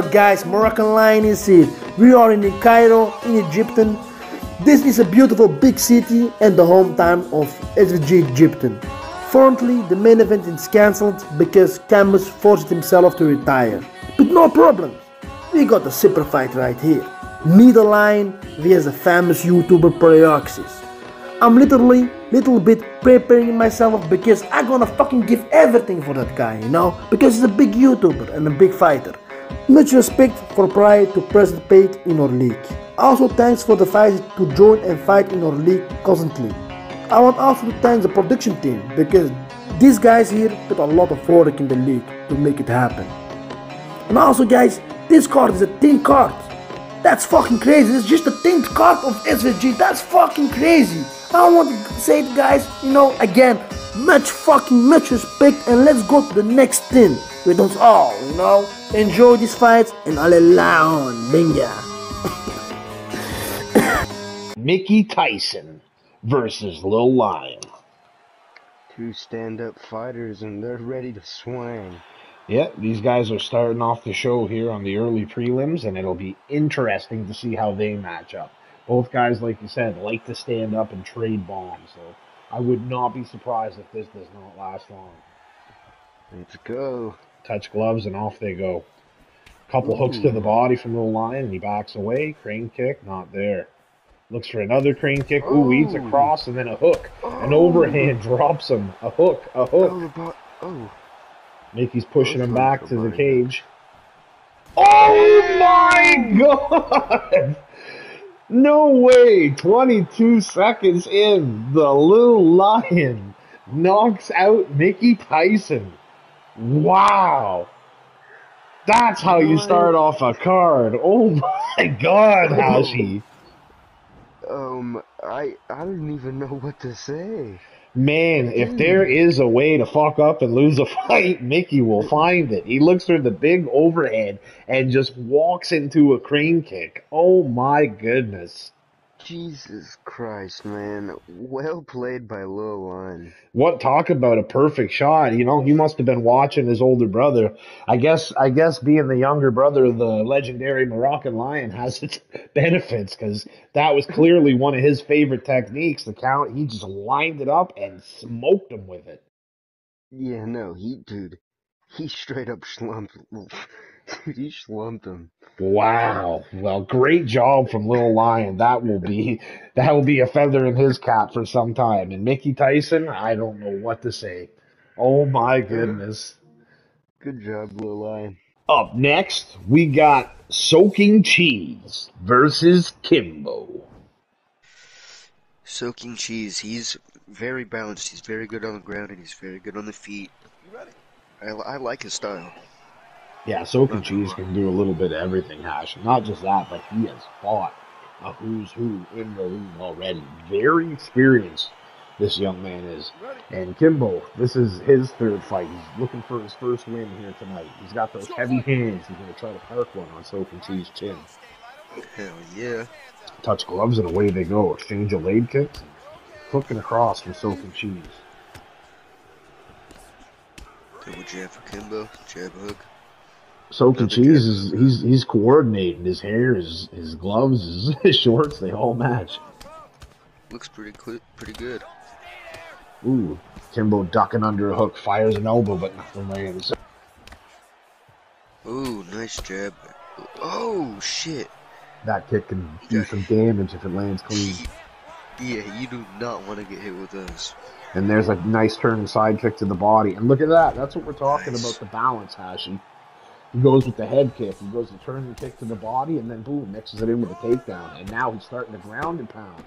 Guys, Moroccan Lion is here. We are in Cairo, in Egyptian. This is a beautiful big city and the hometown of SVG Egyptian. Fortunately, the main event is cancelled because Camus forced himself to retire. But no problem, we got a super fight right here. Neither Lion vs a famous YouTuber Pryoxis. I'm literally little bit preparing myself because I'm gonna fucking give everything for that guy, you know? Because he's a big YouTuber and a big fighter. Much respect for Pride to participate in our league. Also thanks for the fight to join and fight in our league constantly. I want also to thank the production team because these guys here put a lot of work in the league to make it happen. And also guys, this card is a thin card. That's fucking crazy. It's just a thin card of SVG. That's fucking crazy. I want to say it guys, you know, again, much fucking much respect and let's go to the next thing with us all, you know. Enjoy this fight and allow binga. Mickey Tyson versus Lil Lion. Two stand-up fighters and they're ready to swing. Yeah, these guys are starting off the show here on the early prelims, and it'll be interesting to see how they match up. Both guys, like you said, like to stand up and trade bombs, so I would not be surprised if this does not last long. Let's go. Touch gloves and off they go. Couple Ooh. hooks to the body from Lil Lion, and he backs away. Crane kick, not there. Looks for another crane kick. Ooh, oh. eats across and then a hook. Oh. An overhand drops him. A hook, a hook. Oh, oh. Mickey's pushing him back to the cage. Oh my god! No way! 22 seconds in, the little lion knocks out Mickey Tyson. Wow! That's how you start off a card. Oh my god, Hashi. Um, I I don't even know what to say. Man, if there is a way to fuck up and lose a fight, Mickey will find it. He looks for the big overhead and just walks into a crane kick. Oh my goodness. Jesus Christ, man. Well played by Lil Lion. What talk about a perfect shot. You know, he must have been watching his older brother. I guess I guess being the younger brother of the legendary Moroccan Lion has its benefits because that was clearly one of his favorite techniques. The count he just lined it up and smoked him with it. Yeah, no, he dude, he straight up slumped Dude, he slumped him. Wow. Well, great job from Little Lion. That will be that will be a feather in his cap for some time. And Mickey Tyson, I don't know what to say. Oh my goodness. Good job, Little Lion. Up next, we got Soaking Cheese versus Kimbo. Soaking Cheese, he's very balanced. He's very good on the ground and he's very good on the feet. I, I like his style. Yeah, Soaking Cheese can do a little bit of everything, Hash. Not just that, but he has fought a who's who in the league already. Very experienced, this young man is. And Kimbo, this is his third fight. He's looking for his first win here tonight. He's got those heavy hands. He's going to try to park one on Soaking Cheese chin. Hell yeah. Touch gloves and away they go. Exchange of leg kicks. Hooking across for Soaking Cheese. Double jab for Kimbo. Jab hook. Soaking Cheese is he's he's coordinating. His hair, his his gloves, his, his shorts, they all match. Looks pretty pretty good. Ooh, Kimbo ducking under a hook, fires an elbow, but nothing lands. Ooh, nice jab. Oh shit. That kick can do some damage if it lands clean. Yeah, you do not want to get hit with those. And there's a nice turn side kick to the body. And look at that. That's what we're talking nice. about the balance, Hashi. He goes with the head kick. He goes to turn the kick to the body, and then boom, mixes it in with a takedown. And now he's starting to ground and pound,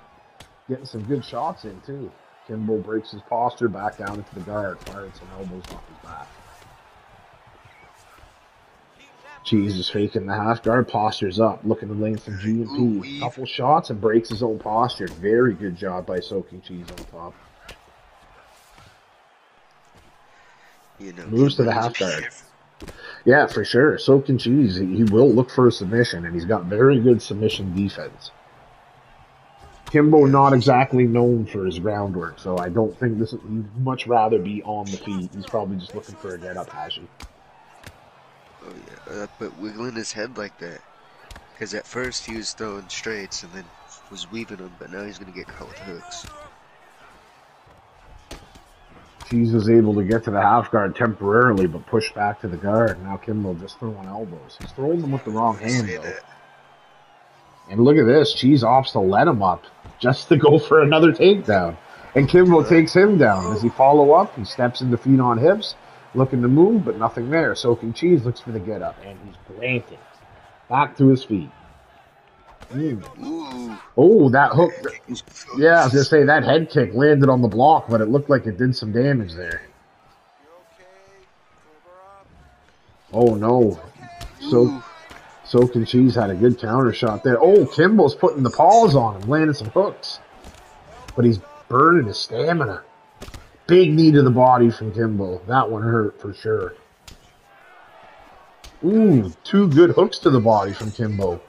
getting some good shots in too. Kimbo breaks his posture back down into the guard, firing some elbows off his back. Cheese is faking the half guard, postures up, looking to lane some G and P. Couple shots and breaks his own posture. Very good job by soaking Cheese on top. You know, Moves to the half guard. Yeah, for sure. So can cheese, he will look for a submission, and he's got very good submission defense. Kimbo not exactly known for his groundwork, so I don't think this. He'd much rather be on the feet. He's probably just looking for a get up, Hashi. Oh yeah, uh, but wiggling his head like that. Because at first he was throwing straights and then was weaving them, but now he's gonna get caught with hooks. Cheese was able to get to the half guard temporarily, but pushed back to the guard. Now Kimbo just throwing elbows. He's throwing them with the wrong hand, though. And look at this. Cheese opts to let him up just to go for another takedown. And Kimbo takes him down. Does he follow up? He steps into feet on hips, looking to move, but nothing there. Soaking Cheese looks for the get up, and he's planted. Back to his feet. Oh, that hook. Yeah, I was to say that head kick landed on the block, but it looked like it did some damage there. Oh, no. So, Ooh. Soaking Cheese had a good counter shot there. Oh, Kimbo's putting the paws on him, landing some hooks. But he's burning his stamina. Big knee to the body from Kimbo. That one hurt for sure. Ooh, two good hooks to the body from Kimbo.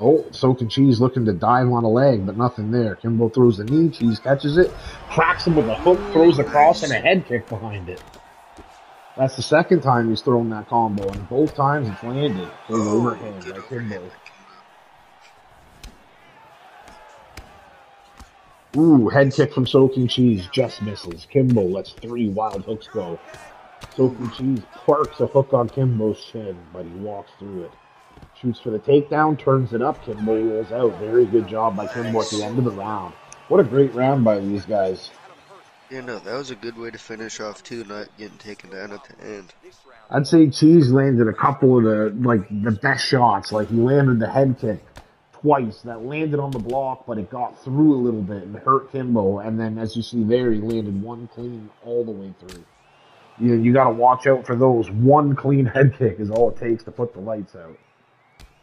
Oh, Soaking Cheese looking to dive on a leg, but nothing there. Kimbo throws the knee, Cheese catches it, cracks him with a hook, throws a cross, and a head kick behind it. That's the second time he's thrown that combo, and both times it's landed. Big overhand by Kimbo. Ooh, head kick from Soaking Cheese just misses. Kimbo lets three wild hooks go. Soaking Cheese parks a hook on Kimbo's chin, but he walks through it. Shoots for the takedown, turns it up. Kimbo rolls out. Very good job by Kimbo at the end of the round. What a great round by these guys. Yeah, no, that was a good way to finish off too, not getting taken down at the end. I'd say Cheese landed a couple of the like the best shots. Like he landed the head kick twice that landed on the block, but it got through a little bit and hurt Kimbo. And then as you see there, he landed one clean all the way through. You you got to watch out for those. One clean head kick is all it takes to put the lights out.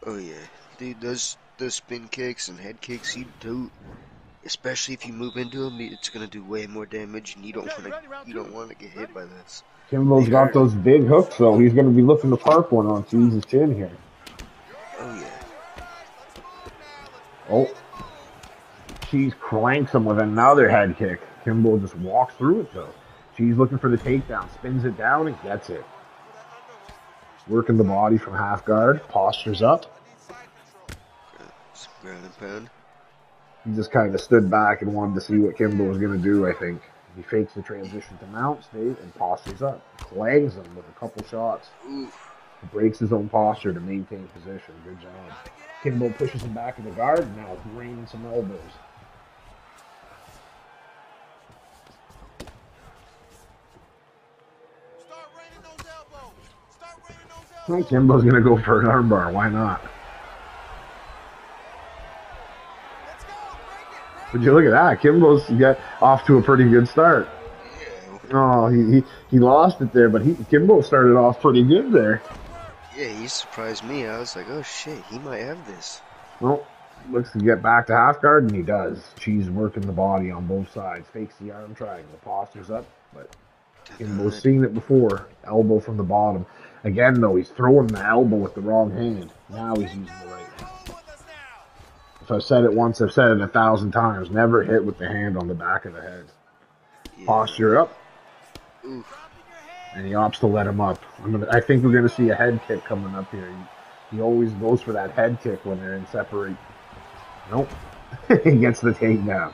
Oh yeah, dude, those those spin kicks and head kicks he do, especially if you move into them, it's gonna do way more damage, and you don't want to you don't want to get hit by this. Kimbo's got those big hooks, though. He's going to be looking to park one on Cheese's chin here. Oh yeah, Oh. Cheese clanks him with another head kick. Kimbo just walks through it though. Cheese looking for the takedown, spins it down and gets it. Working the body from half guard, postures up. Some ground and pound. He just kind of stood back and wanted to see what Kimbo was going to do, I think. He fakes the transition to mount state and postures up. Clangs him with a couple shots. Ooh, breaks his own posture to maintain position. Good job. Kimbo pushes him back in the guard. Now it's raining some elbows. Start raining those elbows. Start raining those I think elbows. Kimbo's gonna go for an armbar. Why not? Let's go. Break it. Break Would you look at that? Kimbo's got off to a pretty good start. Oh, he, he, he lost it there, but he Kimbo started off pretty good there. yeah, he surprised me. I was like, oh shit, he might have this. Well, looks to get back to half guard, and he does. Cheese working the body on both sides. Fakes the arm triangle. Postures up, but Kimbo's seen it before. Elbow from the bottom. Again, though, he's throwing the elbow with the wrong hand. Now he's using the right If I've said it once, I've said it a thousand times. Never hit with the hand on the back of the head. Yeah. Posture up, Oof. and he opts to let him up. I'm gonna, I think we're going to see a head kick coming up here. He, he always goes for that head kick when they're in separate. Nope. he gets the takedown.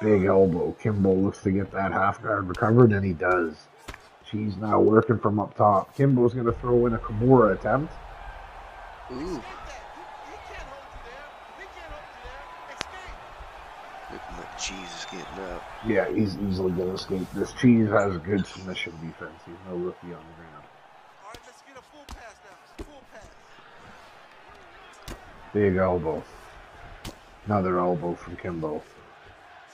Big elbow. Kimbo looks to get that half guard recovered, and he does. She's now working from up top. Kimbo's going to throw in a Kimura attempt. Ooh. He can't hold you there. He can't hold you there. Escape. Looking like cheese is getting out. Yeah, he's easily going to escape this. Cheese has good submission defense. He's no rookie on the ground. All right, let's get a full pass now. Full pass. Big elbow. Another elbow from Kimbo.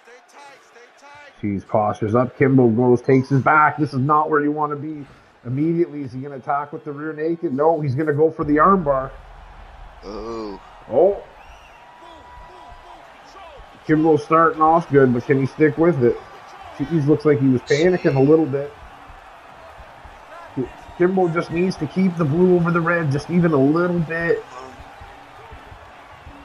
Stay tight. Stay tight. Cheese postures up. Kimbo goes, takes his back. This is not where you want to be. Immediately, is he going to attack with the rear naked? No, he's going to go for the armbar. Oh, Oh, Kimbo's starting off good, but can he stick with it? Cheese looks like he was panicking a little bit. Kimbo just needs to keep the blue over the red just even a little bit.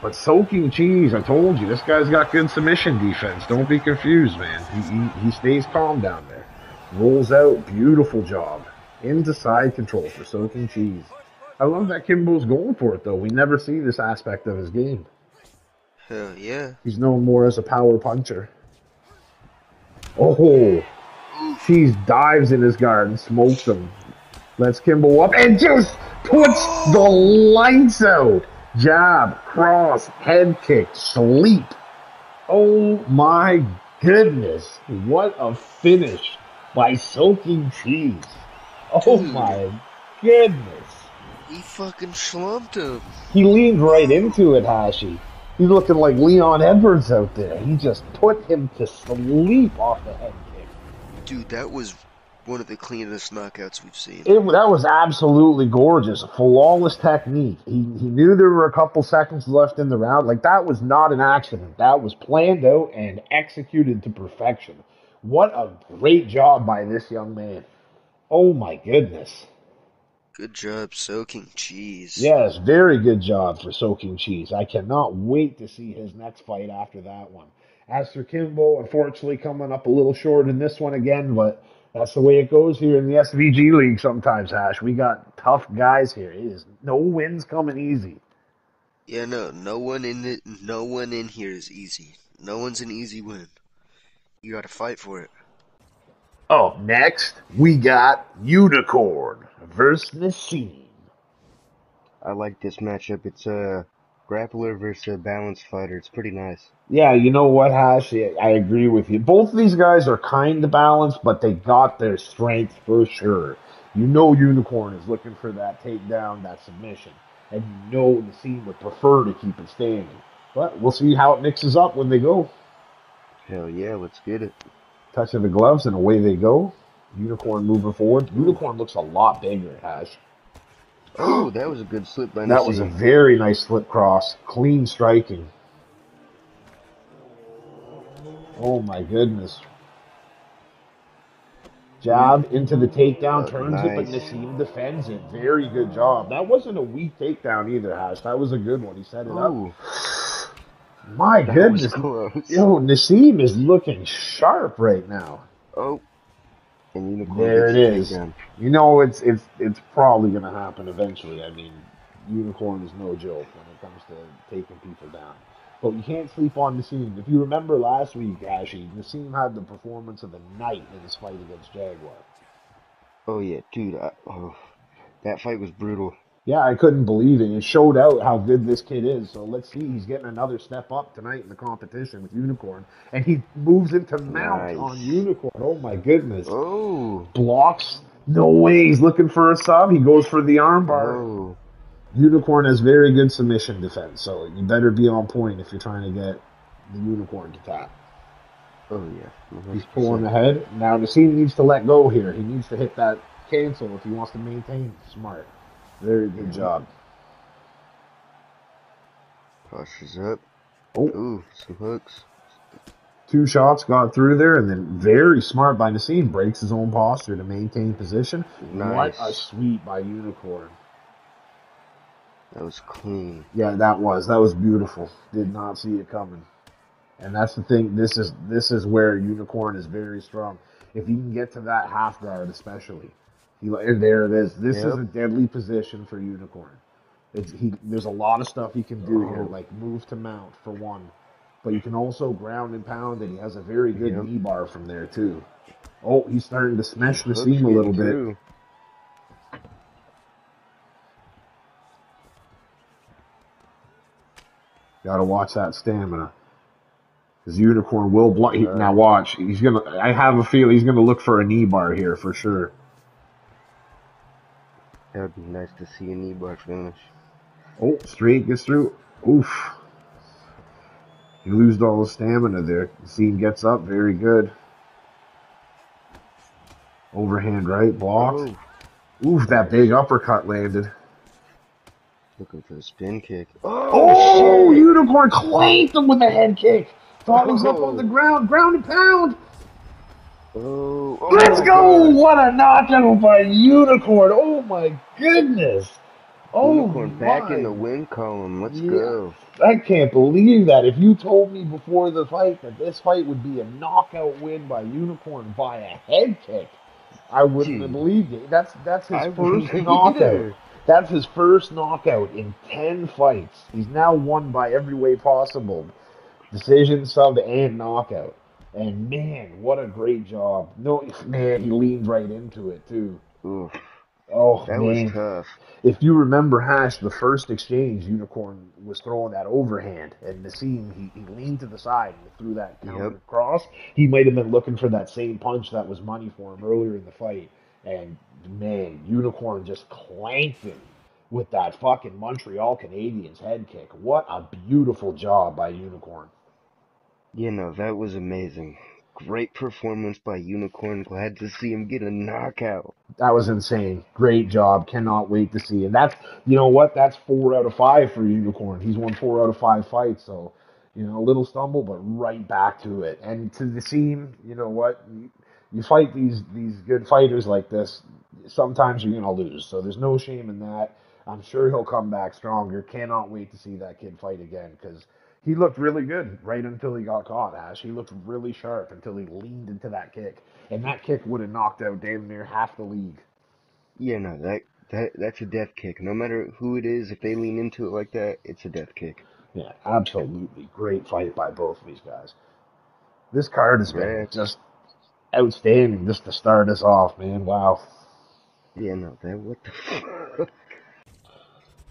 But soaking cheese, I told you, this guy's got good submission defense. Don't be confused, man. He, he, he stays calm down there. Rolls out. Beautiful job. Into side control for soaking cheese. I love that Kimbo's going for it, though. We never see this aspect of his game. Hell yeah. He's known more as a power puncher. Oh, Cheese dives in his guard and smokes him. Lets Kimbo up and just puts the lights out. Jab, cross, head kick, sleep. Oh my goodness. What a finish by soaking cheese. Oh Dude. my goodness. He fucking slumped him. He leaned right into it, Hashi. He's looking like Leon Edwards out there. He just put him to sleep off the head kick. Dude, that was one of the cleanest knockouts we've seen. It, that was absolutely gorgeous. Flawless technique. He, he knew there were a couple seconds left in the round. Like, that was not an accident. That was planned out and executed to perfection. What a great job by this young man. Oh, my goodness. Good job soaking cheese. Yes, very good job for soaking cheese. I cannot wait to see his next fight after that one. As for Kimbo, unfortunately coming up a little short in this one again, but that's the way it goes here in the SVG League sometimes, Hash. We got tough guys here. It is no wins coming easy. Yeah, no, no one in it, no one in here is easy. No one's an easy win. You gotta fight for it. Oh, next we got Unicorn versus Machine. I like this matchup. It's a grappler versus a balanced fighter. It's pretty nice. Yeah, you know what, Hash? I agree with you. Both of these guys are kind of balanced, but they got their strength for sure. You know Unicorn is looking for that takedown, that submission. And you know Nassim would prefer to keep it standing. But we'll see how it mixes up when they go. Hell yeah, let's get it. Touch of the gloves and away they go. Unicorn moving forward. Unicorn looks a lot bigger, Hash. Oh, that was a good slip by That was a very nice slip cross. Clean striking. Oh my goodness. Jab into the takedown, turns it, but nice. Nassim defends it. Very good job. That wasn't a weak takedown either, Hash. That was a good one. He set it up. My that goodness. Yo, Nassim is looking sharp right now. Oh, and Unicorn There it is. You know it's it's it's probably gonna happen eventually. I mean, Unicorn is no joke when it comes to taking people down. But you can't sleep on Nassim. If you remember last week, Ashy, Nassim had the performance of the night in his fight against Jaguar. Oh yeah, dude. I, oh, that fight was brutal. Yeah, I couldn't believe it. It showed out how good this kid is. So let's see. He's getting another step up tonight in the competition with Unicorn. And he moves into mount Nice. on Unicorn. Oh my goodness. Oh, Blocks. No way. He's looking for a sub. He goes for the armbar. oh, Unicorn has very good submission defense, so you better be on point if you're trying to get the Unicorn to tap. oh yeah. He's pulling ahead. Now the Nassim needs to let go here. He needs to hit that cancel if he wants to maintain. Smart. Very good job. Pushes up. Oh, Ooh, some hooks. two shots got through there, and then very smart by Nassim. Breaks his own posture to maintain position. Nice. What a sweep by Unicorn. That was clean. Yeah, that was that was beautiful. Did not see it coming. And that's the thing. This is this is where Unicorn is very strong. If you can get to that half guard, especially, he, there it is. This is a deadly position for Unicorn. It's, he, there's a lot of stuff he can do here, Oh. like move to mount for one, but you can also ground and pound, and he has a very good Yep. knee bar from there too. Oh, he's starting to smash the seam a little bit. through. Gotta watch that stamina. His unicorn will block. Now watch. He's gonna. I have a feel he's gonna look for a knee bar here for sure. That would be nice to see a knee bar finish. Oh, straight gets through. Oof. He lost all his stamina there. Scene gets up. Very good. Overhand right blocked. Oh, Oof, that big uppercut landed. looking for a spin kick. Oh, oh unicorn clanked him with a head kick. Thought he was up Oh. on the oh. ground. Ground and pound. Oh, oh Let's go! God. What a knockout by Unicorn! Oh my goodness! Oh, Unicorn back in the win column. Let's Yeah. go. I can't believe that. If you told me before the fight that this fight would be a knockout win by Unicorn by a head kick, I wouldn't have believed it. That's that's his I first knockout. either. That's his first knockout in ten fights. He's now won by every way possible. Decision, sub, and knockout. And man, what a great job. No man, he leaned right into it too. Oof, Oh that man. was tough. If you remember Hash, the first exchange, Unicorn was throwing that overhand, and Nassim he, he leaned to the side and threw that counter Yep. across. He might have been looking for that same punch that was money for him earlier in the fight, and man, Unicorn just clanked him with that fucking Montreal Canadiens head kick. What a beautiful job by Unicorn. You know, that was amazing. Great performance by Unicorn. Glad to see him get a knockout. That was insane. Great job. Cannot wait to see. And that's you know what? That's four out of five for Unicorn. He's won four out of five fights. So, you know, a little stumble, but right back to it. And to the scene, you know what? You, you fight these these good fighters like this. Sometimes you're gonna lose. So there's no shame in that. I'm sure he'll come back stronger. Cannot wait to see that kid fight again because he looked really good right until he got caught. Ash, he looked really sharp until he leaned into that kick, and that kick would have knocked out damn near half the league. Yeah, no, that that that's a death kick. No matter who it is, if they lean into it like that, it's a death kick. Yeah, absolutely great fight by both of these guys. This card has been Yeah. just outstanding just to start us off, man. Wow. Yeah, no, that what the fuck?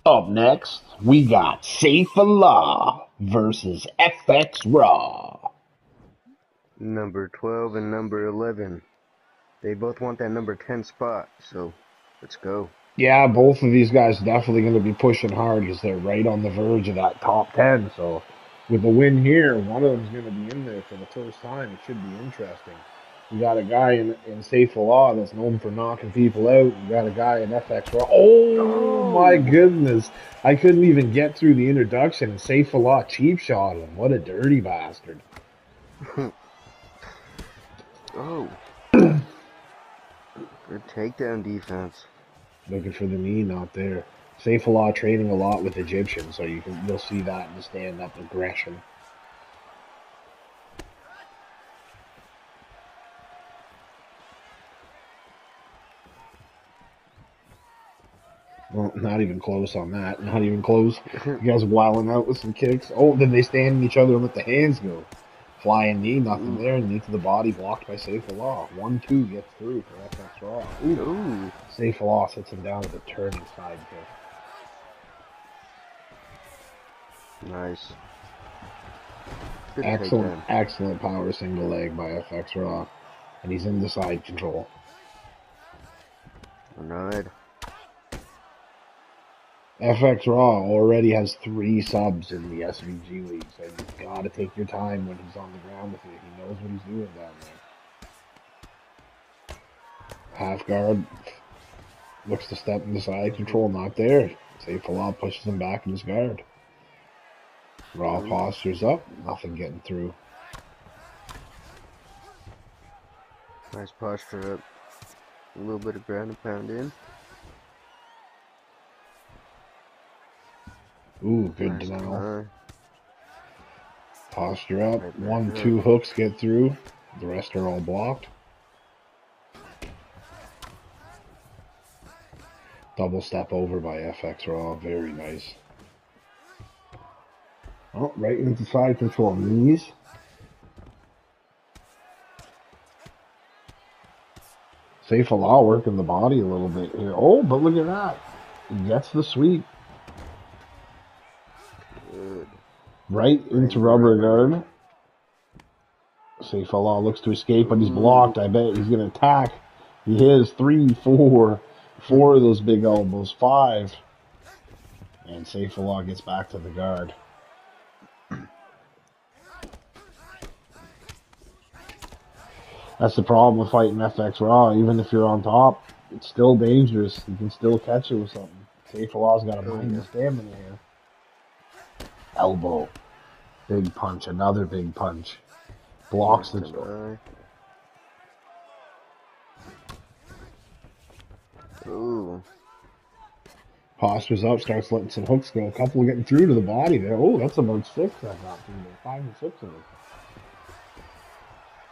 Up next, we got Saifullah versus FX Raw. Number twelve and number eleven. They both want that number ten spot, so let's go. Yeah, both of these guys definitely going to be pushing hard because they're right on the verge of that top 10. So, with a win here, one of them's going to be in there for the first time. It should be interesting. You got a guy in, in Saifullah that's known for knocking people out. You got a guy in FX Raw. Oh, my oh. goodness. I couldn't even get through the introduction, and Law cheap shot him. What a dirty bastard. Oh. Good takedown defense. Looking for the knee, not there. Saifullah training a lot with Egyptians, so you can you'll see that in the stand-up aggression. Not even close on that. Not even close. You guys wilding out with some kicks. Oh, then they stand in each other and let the hands go. Flying knee, nothing mm. there. Knee to the body, blocked by Saifullah. One, two gets through for FX Raw. Ooh. Ooh. Law sits him down with a turning side kick. Nice. Good Excellent, excellent power single leg by FX Raw. And he's in the side control. Alright. FX Raw already has three subs in the SVG league, so you've got to take your time when he's on the ground with you. He knows what he's doing down there. Half guard looks to step into side control, not there. Safe Saifullah pushes him back in his guard. Raw postures up, nothing getting through. Nice posture up. A little bit of ground and pound in. Ooh, good Nice denial. Posture up. Right One, up. two hooks get through. The rest are all blocked. Double step over by FX Raw. Very nice. Oh, right into side control. Knees. Saifullah working the body a little bit here. Oh, but look at that. He gets the sweep. Good. Right into rubber guard. Saifullah looks to escape, but he's blocked. I bet he's going to attack. He has three, four, four of those big elbows, five. And Saifullah gets back to the guard. That's the problem with fighting FX Raw. Even if you're on top, it's still dangerous. You can still catch it with something. Saifullah's got a Oh, of stamina here. Elbow. Big punch. Another big punch. Blocks the. Eye. Ooh. Postures up, starts letting some hooks go. A couple getting through to the body there. Oh, that's about six that got through there. Five and six of them.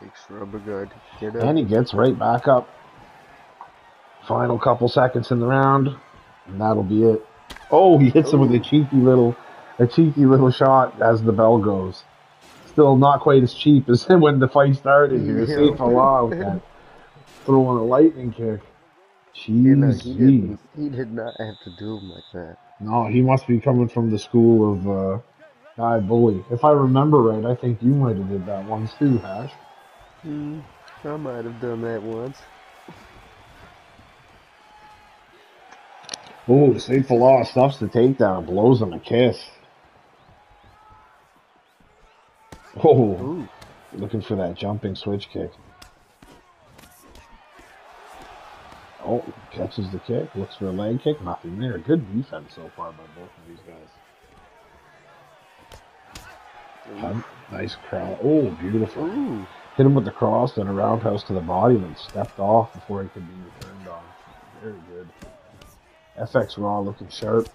Takes rubber guard get up. And he gets right back up. Final couple seconds in the round, and that'll be it. Oh, he hits him with a cheeky little, a cheeky little shot as the bell goes. Still not quite as cheap as when the fight started here. Yeah. Saifullah throwing a lightning kick. You know, he, didn't, he did not have to do him like that. No, he must be coming from the school of uh, guy bully. If I remember right, I think you might have did that once too, Hash. Hmm, I might have done that once. Oh, Saifullah stuffs the takedown, blows him a kiss. Oh, Ooh, looking for that jumping switch kick. Oh, catches the kick, looks for a leg kick, nothing there. Good defense so far by both of these guys. Um, nice crowd. Oh, beautiful. ooh. Hit him with the cross and a roundhouse to the body, then stepped off before he could be returned on. Very good. FX Raw looking sharp.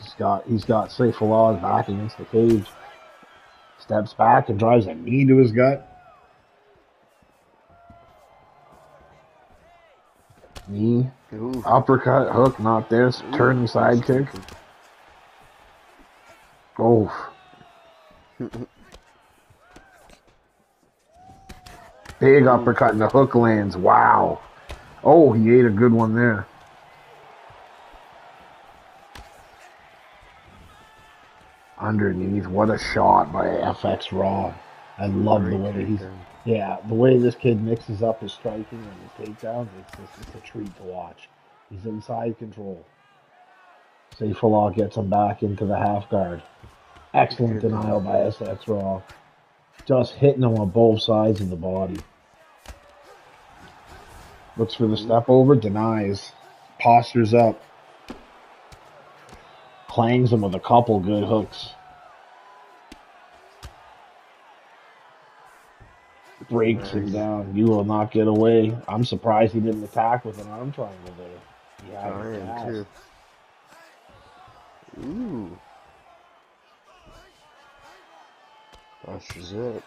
He's got he's got Saifullah back against the cage. Steps back and drives a knee to his gut. Knee, Ooh. uppercut, hook, not there. Turning side kick. Oh. Big uppercut and the hook lands. Wow. Oh, he ate a good one there. Underneath, what a shot by FX Raw. I love the way Great he's yeah, the way this kid mixes up his striking and his takedowns, it's just it's a treat to watch. He's inside control. Saifullah gets him back into the half guard. Excellent denial by FX Raw. Just hitting him on both sides of the body. Looks for the step over, denies. Postures up. Clangs him with a couple good hooks. Breaks him down. You will not get away. I'm surprised he didn't attack with an arm triangle there. He had oh, I am too. Ooh. Postures up.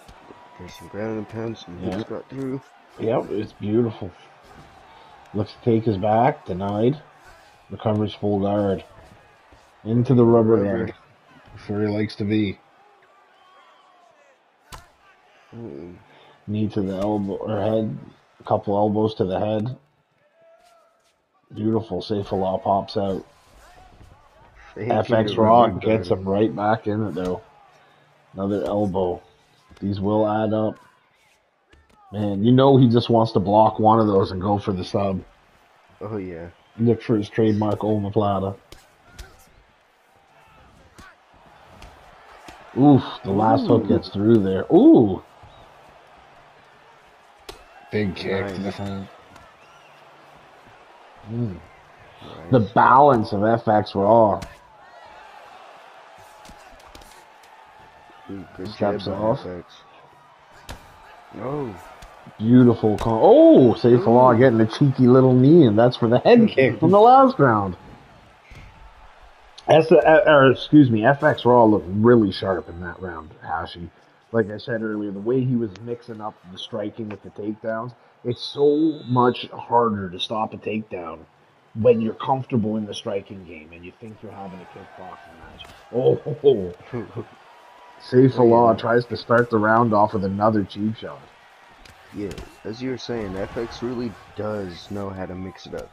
There's some ground and pound, some Yeah. hooks got through. Yep, it's beautiful. Looks to take his back, denied. Recovers full guard. Into the rubber guard. Where he likes to be. Ooh. Knee to the elbow or head. A couple elbows to the head. Beautiful. Saifullah pops out. Faking FX Raw gets him right back in it though. Another elbow. These will add up. Man, you know he just wants to block one of those and go for the sub. Oh yeah. Look for his trademark omoplata. Oof, the last hook gets through there. Ooh. Big kick to the Nice. front. Mm. Nice. The balance of FX Raw. Ooh, good steps off. FX. No. Beautiful con- Oh, Saifullah Ooh. getting a cheeky little knee, and that's for the head kick from the last round. S- uh, or excuse me, FX Raw looked really sharp in that round, Hashi. Like I said earlier, the way he was mixing up the striking with the takedowns, it's so much harder to stop a takedown when you're comfortable in the striking game and you think you're having a kickboxing match. Oh, Saifullah tries to start the round off with another cheap shot. yeah, as you were saying, FX really does know how to mix it up.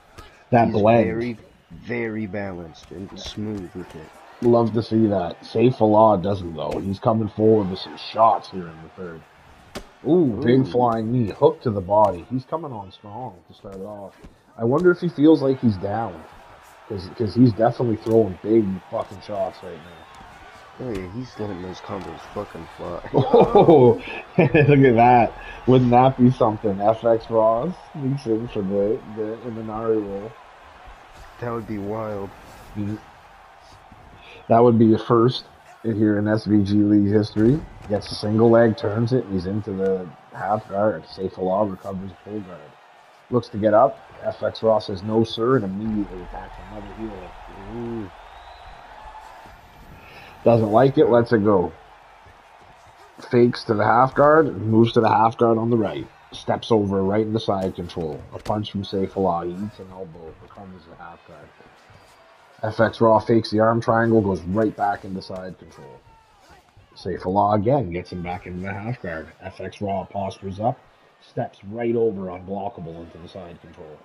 That He's blend. very, very balanced and smooth with it. Love to see that. Saifullah doesn't though. He's coming forward with some shots here in the third. Ooh, big flying knee, hook to the body. He's coming on strong to start it off. I wonder if he feels like he's down, because he's definitely throwing big fucking shots right now. Oh yeah, he's letting those combos fucking fly. Oh, look at that! Wouldn't that be something? FX Ross sneaks in for the the Imanari roll. That would be wild. That would be a first here in SVG League history. Gets a single leg, turns it, and he's into the half guard. Safe Saifullah recovers full guard. Looks to get up. FX Ross says no, sir, and immediately attacks another heel. Ooh. Doesn't like it, lets it go. Fakes to the half guard, moves to the half guard on the right. Steps over right in the side control. A punch from Saifullah. He eats an elbow, becomes the half guard. FX Raw fakes the arm triangle, goes right back into side control. Saifullah again gets him back into the half guard. FX Raw postures up, steps right over unblockable into the side control.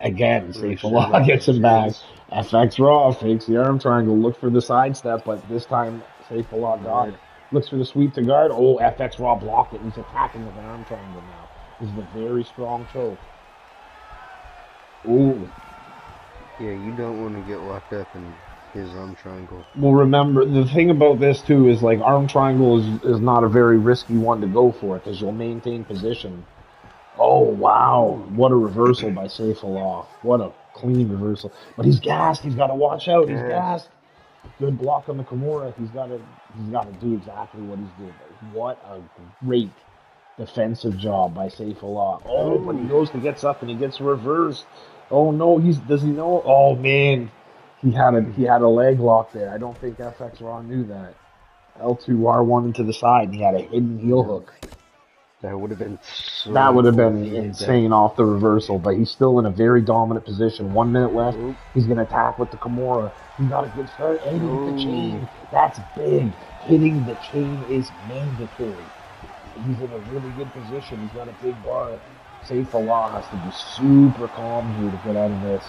Again, Saifullah gets him back. FX Raw fakes the arm triangle, look for the side step, but this time Saifullah got it. Looks for the sweep to guard. Oh, FX Raw blocked it. He's attacking with an arm triangle now. This is a very strong choke. Ooh. Yeah, you don't want to get locked up in his arm triangle. Well, remember the thing about this too is like arm triangle is, is not a very risky one to go for because you'll maintain position. Oh wow, what a reversal by Saifullah! What a clean reversal. But he's gassed. He's got to watch out. He's gassed. Good block on the Kimura. He's got to he's got to do exactly what he's doing. What a great defensive job by Saifullah. Oh, but he goes to gets up and he gets reversed. Oh no, he's does he know? Oh man, he had a he had a leg lock there. I don't think FX Raw knew that. L2 R1 into the side and he had a hidden heel hook. That would have been so That would have been if he did that. insane off the reversal, but he's still in a very dominant position. One minute left. He's going to attack with the Kimura. He got a good start. And he hit the chain. That's big. Hitting the chain is mandatory. He's in a really good position. He's got a big bar. Saifullah has to be super calm here to get out of this.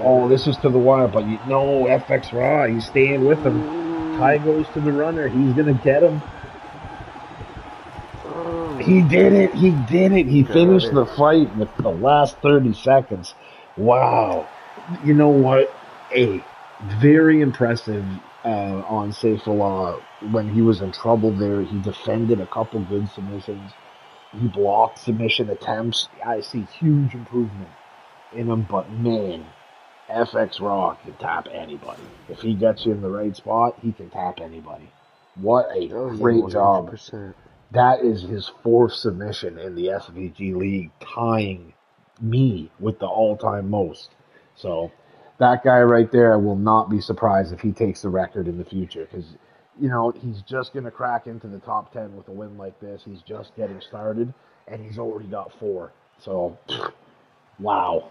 Oh, this is to the wire, but you know, FX Raw, he's staying with him. Ty goes to the runner. He's going to get him. He did it. He did it. He finished the fight with the last 30 seconds. Wow. You know what? A very impressive uh, on Saifullah when he was in trouble there. He defended a couple good submissions. He blocked submission attempts. I see huge improvement in him, but man, FX Raw can tap anybody. If he gets you in the right spot, he can tap anybody. What a Oh, great job. 100%. That is his fourth submission in the SVG league, tying me with the all-time most. So that guy right there, I will not be surprised if he takes the record in the future because you know he's just going to crack into the top ten with a win like this. He's just getting started, and he's already got four. So, wow.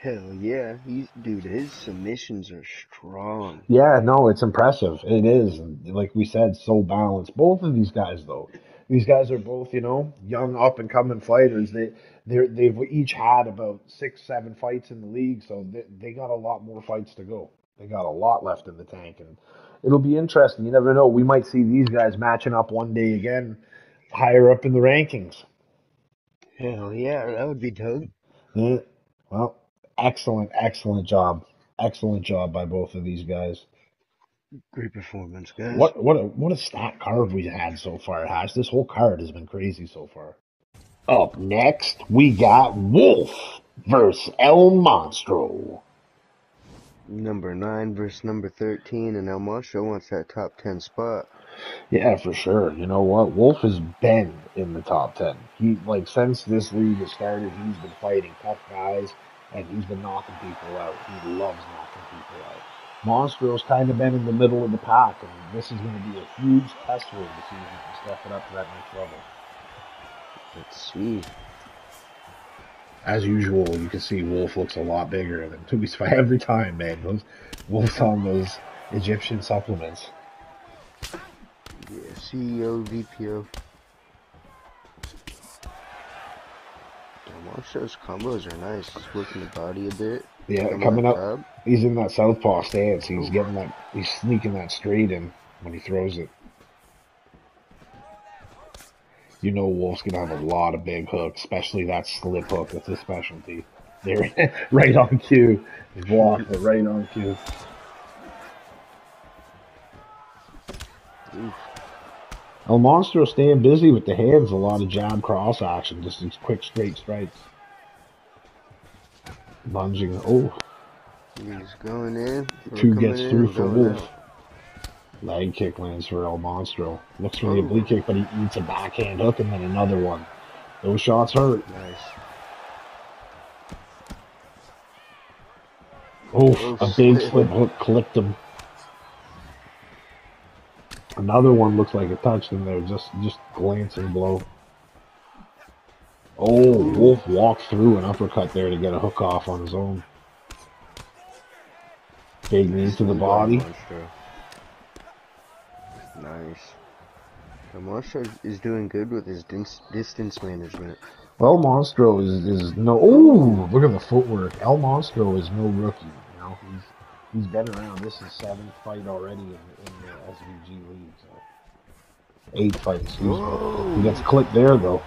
Hell yeah, he's dude. His submissions are strong. Yeah, no, it's impressive. It is. And like we said, so balanced. Both of these guys, though, these guys are both, you know, young up and coming fighters. They they they've each had about six, seven fights in the league, so they, they got a lot more fights to go. They got a lot left in the tank, and it'll be interesting. You never know. We might see these guys matching up one day again, higher up in the rankings. Hell yeah, that would be dope. Yeah. Well, excellent, excellent job. Excellent job by both of these guys. Great performance, guys. What what a what a stacked card we had so far, Hash. This whole card has been crazy so far. Up next, we got Wolf versus El Monstro. Number nine versus number thirteen, and El Monstro wants that top ten spot. Yeah, for sure. You know what? Wolf has been in the top ten. He like since this league has started, he's been fighting tough guys and he's been knocking people out. He loves knocking people out. Monstro's kind of been in the middle of the pack, and this is going to be a huge test for him to see if he can step it up to that next level. Let's see. as usual, you can see Wolf looks a lot bigger than Tubi's fight every time, man. Those Wolf's on those Egyptian supplements. Yeah, CEO, VPO. Monstro's combos are nice. He's working the body a bit. Yeah, Coming up, he's in that southpaw stance. He's getting that, he's sneaking that straight in when he throws it. You know, Wolf's gonna have a lot of big hooks, especially that slip hook. That's his specialty. There, right on cue. Blocked, but right on cue. El Monstro staying busy with the hands, a lot of jab cross action, just these quick straight strikes. Lunging. Oh, He's going in. two gets in through for Wolf. out. Leg kick lands for El Monstro. Looks for the oblique kick, but he eats a backhand hook and then another one. Those shots hurt. Nice. Oof, Oh, a big slip hook clipped him. Another one looks like it touched him there, just just glancing blow. Oh, Wolf walked through an uppercut there to get a hook off on his own. Big knee to the body. Nice. The Monstro is doing good with his dis- distance management. El Monstro is is no. Oh, look at the footwork. El Monstro is no rookie. You know, he's he's been around. This is seventh fight already in, in the SVG league. So eight fights. He gets clipped there though.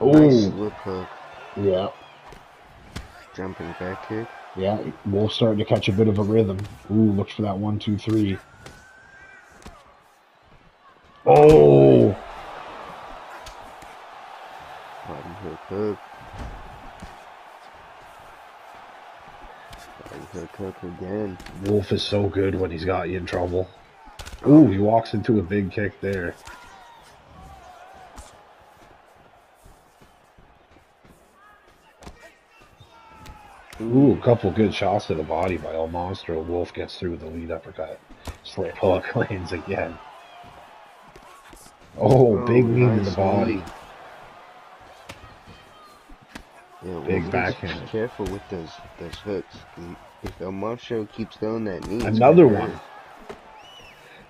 Nice Oh, hook. yeah, Jumping back kick. Yeah. Wolf's starting to catch a bit of a rhythm. Ooh, looks for that one, two, three. Oh, hook. Body hook hook again. Wolf is so good when he's got you in trouble. Ooh, he walks into a big kick there. Ooh, a couple good shots to the body by El Monstro. Wolf gets through with the lead uppercut. Slip hook lands again. Oh, Oh, big to nice the body. Yeah, Big Wolf backhand. Careful with those those hooks. If El Monstro keeps throwing that knee, Another one. hurt.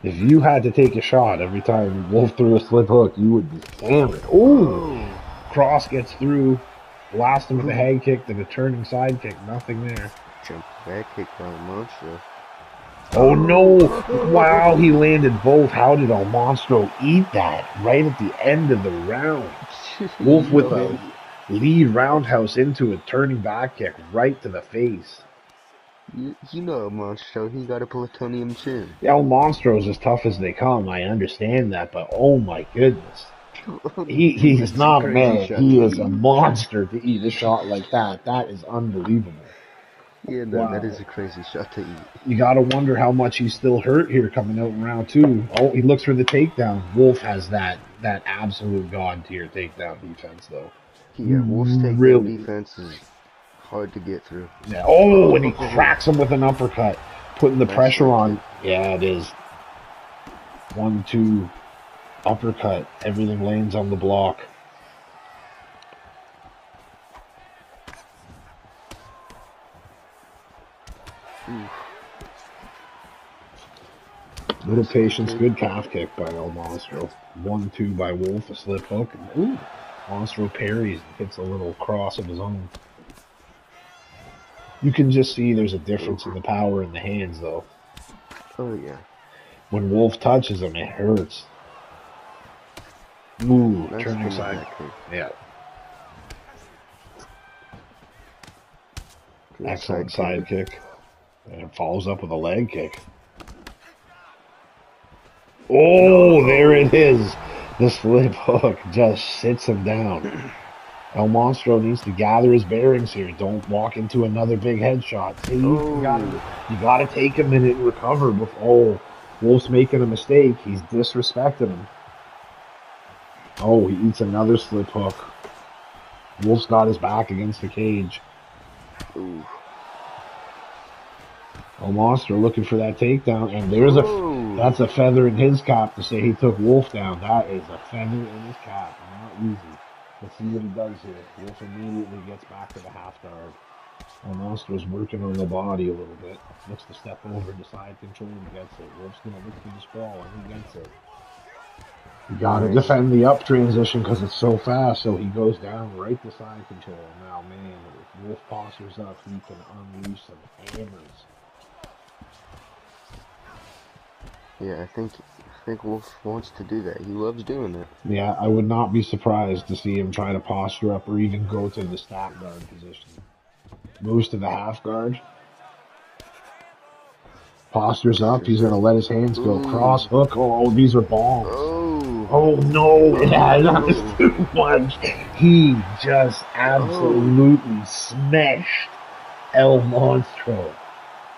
If you had to take a shot every time Wolf threw a slip hook, you would be hammered. Ooh, Oh, Cross gets through. Blast him with a head kick, then a turning side kick. Nothing there. jump back kick by El Monstro. Oh no! Wow, he landed both. How did El Monstro eat that right at the end of the round? Wolf with a lead roundhouse into a turning back kick right to the face. You, you know El Monstro, he got a plutonium chin. El Monstro's as tough as they come. I understand that, but oh my goodness. He he's It's a not mad. shot He is a monster to eat a shot like that. That is unbelievable. Yeah, no, Wow. that is a crazy shot to eat. You gotta wonder how much he's still hurt here coming out in round two. Oh, he looks for the takedown. Wolf has that that absolute god tier takedown defense though. Yeah, Wolf's takedown Really? defense is hard to get through. Yeah. Oh, and he cracks him with an uppercut, putting the Nice pressure on. Yeah, it is. One, two, uppercut. Everything lands on the block. Oof. Little patience, good calf kick by El Monstro. One, two by Wolf, a slip hook. And, ooh, Monstro parries and hits a little cross of his own. You can just see there's a difference in the power in the hands, though. Oh yeah. When Wolf touches him, it hurts. Ooh, Nice turning side. Yeah, Good excellent side side kick. And it follows up with a leg kick. Oh, there it is. The slip hook just sits him down. El Monstro needs to gather his bearings here. Don't walk into another big headshot. See, you, gotta, you gotta take a minute and recover before. Oh, Wolf's making a mistake. He's disrespecting him. Oh, he eats another slip hook. Wolf's got his back against the cage. Ooh. El Monstro looking for that takedown, and there's a Ooh. that's a feather in his cap to say he took Wolf down. That is a feather in his cap. Not easy. Let's see what he does here. Wolf immediately gets back to the half guard. El Monstro's working on the body a little bit. Looks to step over to side control and gets it. Wolf's gonna look for the sprawl and he gets it. You gotta Nice. defend the up transition because it's so fast, so he goes down right to side control. Now, man, if Wolf postures up, he can unleash some hammers. Yeah, I think I think Wolf wants to do that. He loves doing it. Yeah, I would not be surprised to see him try to posture up or even go to the stack guard position. Moves to the half guard. Postures up. He's to let his hands go. Ooh. Cross hook. Oh, oh, these are bombs. Oh. Oh, no. Yeah, that was too much. He just absolutely oh. smashed El Monstro.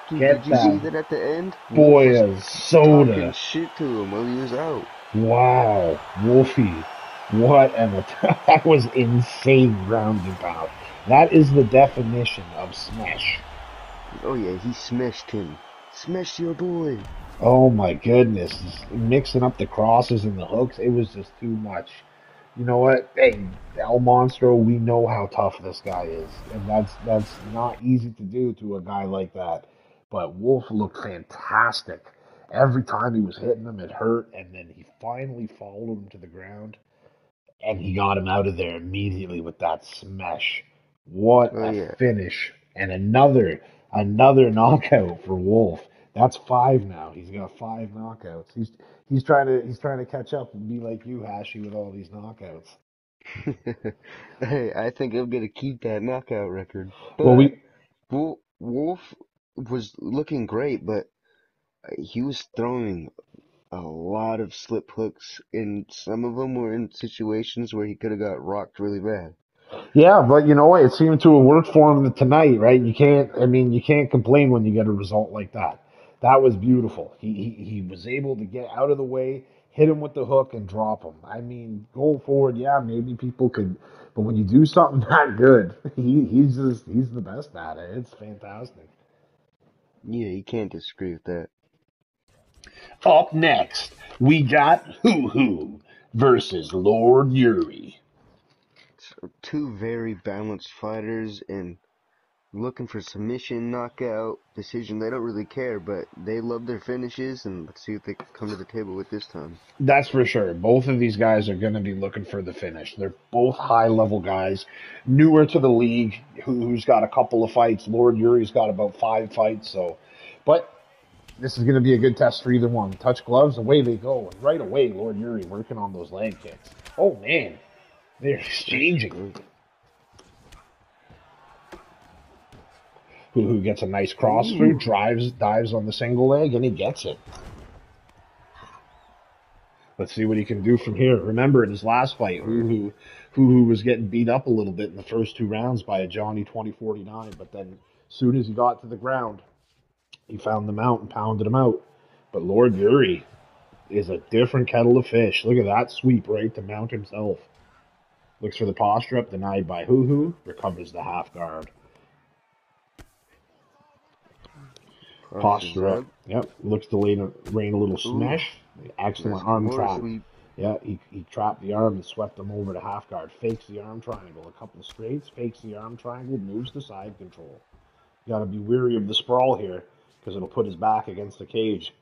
Dude, Get did you see that that at the end? boy a soda. talking shit to him while he was out. Wow, Wolfie, what an attack! That was insane pound. That is the definition of smash. Oh yeah, he smashed him. Smash your boy. Oh my goodness, mixing up the crosses and the hooks, it was just too much. You know what? Hey, El Monstro, we know how tough this guy is, and that's that's not easy to do to a guy like that. But Wolf looked fantastic. Every time he was hitting him, it hurt, and then he finally followed him to the ground, and he got him out of there immediately with that smash. What Oh a yeah. finish! And another another knockout for Wolf. That's five now. He's got five knockouts. He's he's trying to he's trying to catch up and be like you, Hashi, with all these knockouts. hey, I think I'm gonna keep that knockout record. Well, we Wolf, Wolf was looking great, but he was throwing a lot of slip hooks, and some of them were in situations where he could have got rocked really bad. yeah, but you know what? It seemed to have worked for him tonight, right? You can't. I mean, you can't complain when you get a result like that. That was beautiful. He he, he was able to get out of the way, hit him with the hook, and drop him. I mean, going forward, yeah, maybe people could, but when you do something that good, he he's just he's the best at it. It's fantastic. Yeah, you can't disagree with that. Up next, we got Hoo Hoo versus Lord Yuri. So two very balanced fighters and looking for submission, knockout, decision. They don't really care, but they love their finishes, and let's see what they come to the table with this time. That's for sure. Both of these guys are going to be looking for the finish. They're both high level guys, newer to the league. Hoo, Hoo's got a couple of fights? Lord Yuri's got about five fights. So, but this is going to be a good test for either one. Touch gloves, away they go. And right away, Lord Yuri working on those leg kicks. Oh man, they're exchanging. Hoo, Hoo gets a nice cross through, drives, dives on the single leg, and he gets it. Let's see what he can do from here. Remember, in his last fight, Hoo Hoo was getting beat up a little bit in the first two rounds by a Johnny 2049, but then as soon as he got to the ground, he found the mount and pounded him out. But Lord Yuri is a different kettle of fish. Look at that sweep right to mount himself. Looks for the posture up, denied by Hoo Hoo, recovers the half guard. Posture up. Yep. Looks to rain, rain a little smash. Excellent arm trap. sweep. Yeah, he, he trapped the arm and swept him over to half guard. Fakes the arm triangle. A couple of straights. Fakes the arm triangle. Moves to side control. Got to be weary of the sprawl here because it'll put his back against the cage.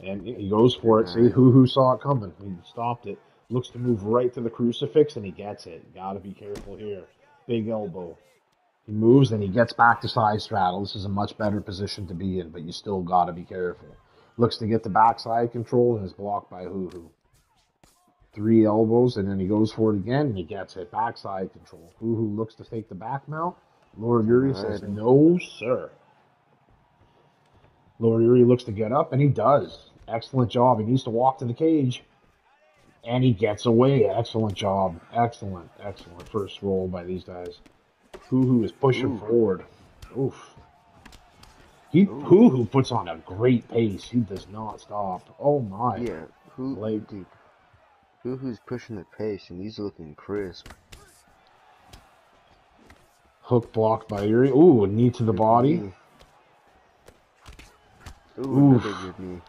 And he goes for it. See, Hoo Hoo saw it coming? He stopped it. Looks to move right to the crucifix and he gets it. Got to be careful here. Big elbow. He moves and he gets back to side straddle. This is a much better position to be in, but you still got to be careful. Looks to get the backside control and is blocked by Hoo Hoo. Three elbows and then he goes for it again and he gets it. Backside control. Hoo Hoo looks to take the back mount. Lord Yuri says, no, sir. Lord Yuri looks to get up and he does. Excellent job. He needs to walk to the cage. And he gets away. Excellent job. Excellent, excellent first roll by these guys. Hoo Hoo is pushing Ooh. forward. Oof. He Hoo Hoo puts on a great pace. He does not stop. Oh my. Yeah, who, Like- dude, Hoo Hoo's pushing the pace, and he's looking crisp. Hook blocked by Yuri. Ooh, a knee to the body. Ooh, Oof. good knee.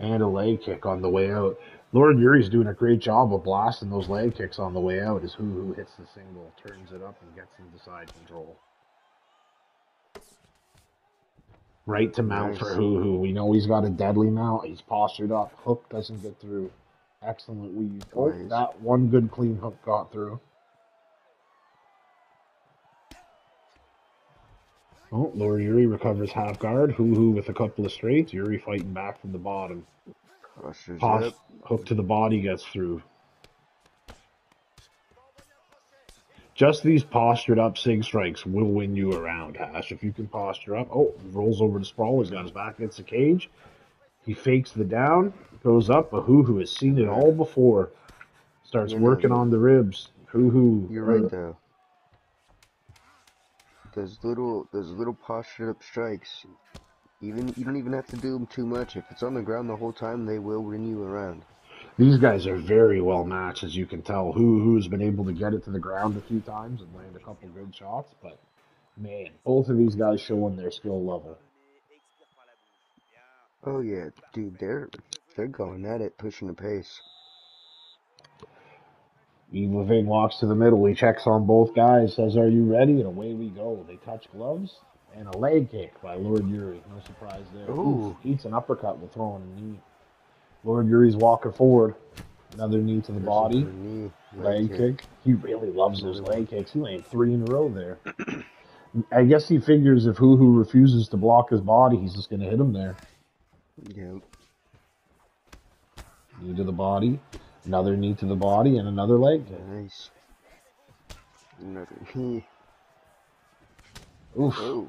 And a leg kick on the way out. Lord Yuri's doing a great job of blasting those leg kicks on the way out as Hoo Hoo hits the single, turns it up, and gets into side control. Right to mount for Nice. Hoo Hoo. We know he's got a deadly mount. He's postured up. Hook doesn't get through. Excellent weave. Oh, Nice. that one good clean hook got through. Oh, Lord Yuri recovers half guard. Hoo Hoo with a couple of straights. Yuri fighting back from the bottom. Postures Pos- up. hook to the body gets through. Just these postured up sig strikes will win you around, Hash. If you can posture up. Oh, rolls over to Sprawl. He's got his back against the cage. He fakes the down, goes up. But Hoo Hoo has seen it all before. Starts Yeah, working on the ribs. Hoo Hoo. You're right though. those little those little postured up strikes. Even you don't even have to do them too much. If it's on the ground the whole time, they will ring you around. These guys are very well matched, as you can tell. Hoo Hoo's been able to get it to the ground a few times and land a couple good shots, but man, both of these guys showing their skill level. Oh yeah, dude, they're they're going at it, pushing the pace. Eve Levine walks to the middle. He checks on both guys, says, Are you ready? And away we go. They touch gloves and a leg kick by Lord Yuri. No surprise there. Ooh. Eats an uppercut with throwing a knee. Lord Yuri's walking forward. Another knee to the There's body. knee, Leg kick. kick. He really loves those leg kicks. He landed three in a row there. I guess he figures if Hoo Hoo refuses to block his body, he's just going to hit him there. Yep. Knee to the body. Another knee to the body and another leg kick. Nice. Another knee. Oof. Oh.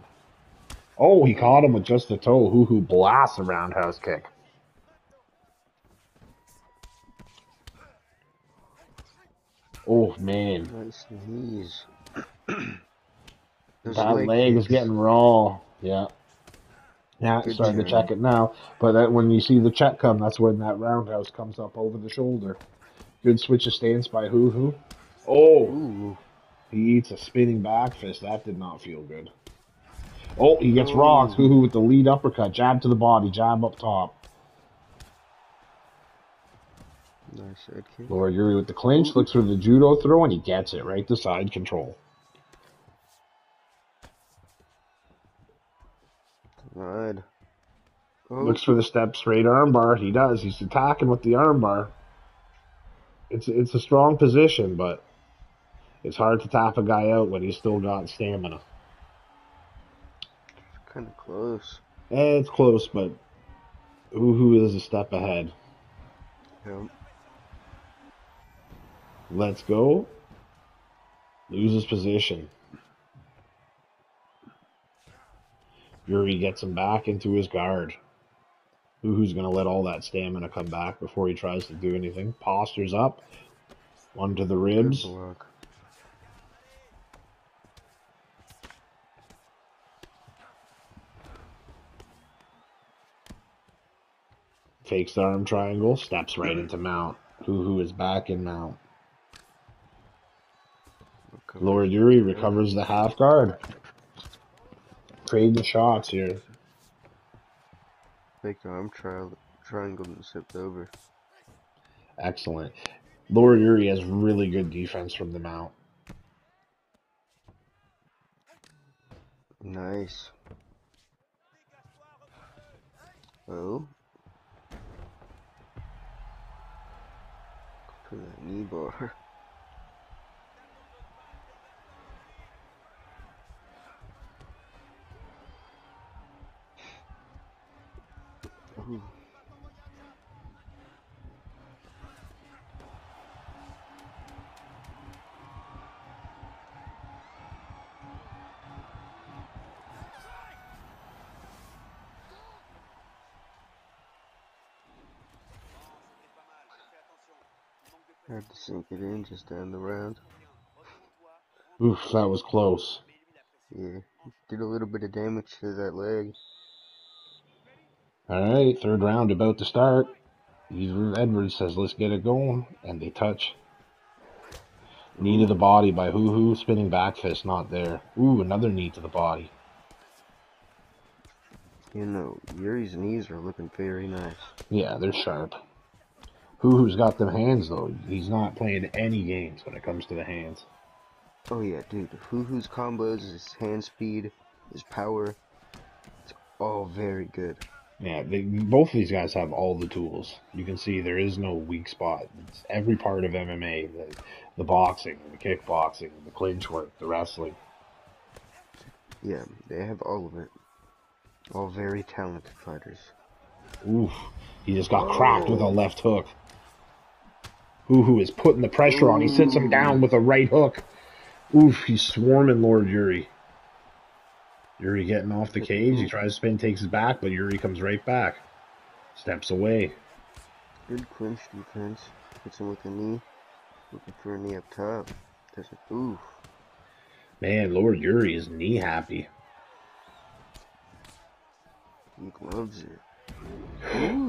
Oh, he caught him with just the toe. Hoo Hoo blasts a roundhouse kick. Oh man, Nice knees. That leg is getting raw. Yeah, yeah, Good starting to check it now. But that, when you see the check come, that's when that roundhouse comes up over the shoulder. Good switch of stance by Hoo Hoo. Oh, Ooh. he eats a spinning back fist. That did not feel good. Oh, he gets rocked. Hoo Hoo with the lead uppercut, jab to the body, jab up top. Nice head kick. Lord Yuri with the clinch, looks for the judo throw, and he gets it right to side control. Right. Oh, Looks for the step straight armbar. He does. He's attacking with the armbar. It's it's a strong position, but it's hard to tap a guy out when he's still got stamina. Kind of close. Eh, it's close, but Hoo Hoo is a step ahead? Yep. Let's go. Loses position. Yuri gets him back into his guard. Hoo Hoo's gonna let all that stamina come back before he tries to do anything? Postures up. One to the Good ribs. block. Fakes the arm triangle. Steps right mm-hmm. into mount. Hoo Hoo is back in mount. Lord Yuri recovers the half guard. Trading shots here. Fake arm tri- triangle and sipped over. Excellent. Lord Yuri has really good defense from the mount. Nice. Oh. For that knee bar. Ooh. Had to sink it in just down the round. Oof, that was close. Yeah, did a little bit of damage to that leg. All right, third round about to start. Edwards says, "Let's get it going," and they touch. Knee to the body by Hoo Hoo, spinning back fist, not there. Ooh, another knee to the body. You know, Yuri's knees are looking very nice. Yeah, they're sharp. Hoo's got them hands though. He's not playing any games when it comes to the hands. Oh yeah, dude. Hoo Hoo's combos, his hand speed, his power, it's all very good. Yeah, they, both of these guys have all the tools. You can see there is no weak spot. It's every part of MMA: the, the boxing, the kickboxing, the clinch work, the wrestling. Yeah, they have all of it. All very talented fighters. Oof. He just got cracked with a left hook. Hoo is putting the pressure on. He sits him down with a right hook. Oof, he's swarming Lord Yuri. Yuri getting off the cage. He tries to spin, takes his back, but Yuri comes right back. Steps away. Good clinch defense. Hits him with a knee. Looking for a knee up top. Does it? Oof. Man, Lord Yuri is knee happy. He loves it.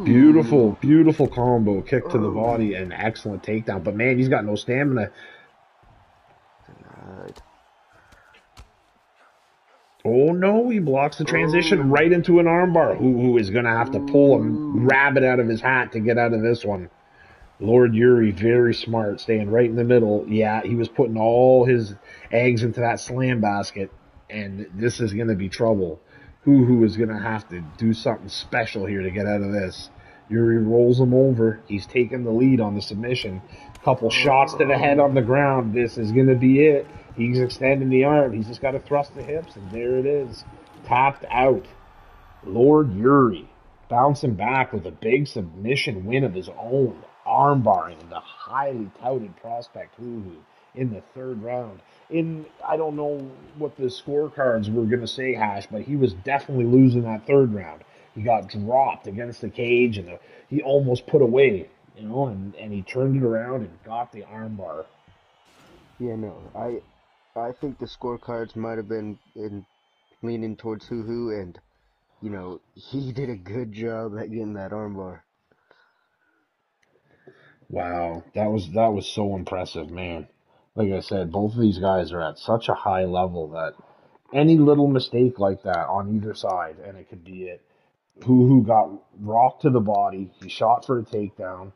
Beautiful, beautiful combo. Kick to the body and excellent takedown. But man, he's got no stamina. Oh no, he blocks the transition right into an armbar. Hoo Hoo is gonna have to pull a rabbit out of his hat to get out of this one? Lord Yuri, very smart, staying right in the middle. Yeah, he was putting all his eggs into that slam basket, and this is gonna be trouble. Who is gonna have to do something special here to get out of this? Yuri rolls him over. He's taking the lead on the submission. Couple shots to the head on the ground. This is gonna be it. He's extending the arm. He's just got to thrust the hips, and there it is. Tapped out. Lord Yuri bouncing back with a big submission win of his own, armbarring the highly touted prospect Hoo Hoo in the third round. In I don't know what the scorecards were going to say, Hash, but he was definitely losing that third round. He got dropped against the cage, and uh he almost put away, you know, and, and he turned it around and got the armbar. Yeah, no, I, I think the scorecards might have been in leaning towards Hoo Hoo, and you know he did a good job at getting that armbar. Wow, that was that was so impressive, man. Like I said, both of these guys are at such a high level that any little mistake like that on either side, and it could be it. Hoo Hoo got rocked to the body? He shot for a takedown.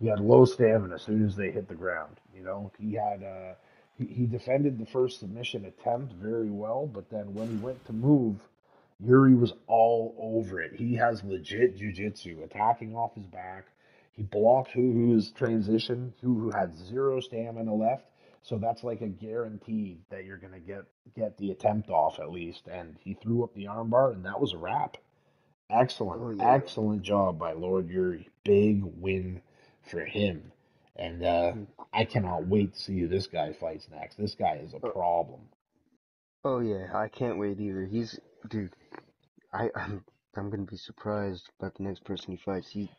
He had low stamina as soon as they hit the ground. You know, he had uh, he, he defended the first submission attempt very well, but then when he went to move, Yuri was all over it. He has legit jujitsu, attacking off his back. He blocked Hoo Hoo's transition. Hoo Hoo had zero stamina left, so that's like a guarantee that you're gonna get get the attempt off at least. And he threw up the armbar, and that was a wrap. Excellent, Oh yeah, excellent job by Lord Yuri. Big win for him. And uh, Mm. I cannot wait to see who this guy fights next. This guy is a oh, problem. oh yeah, I can't wait either. He's dude. I I'm I'm gonna be surprised about the next person he fights. He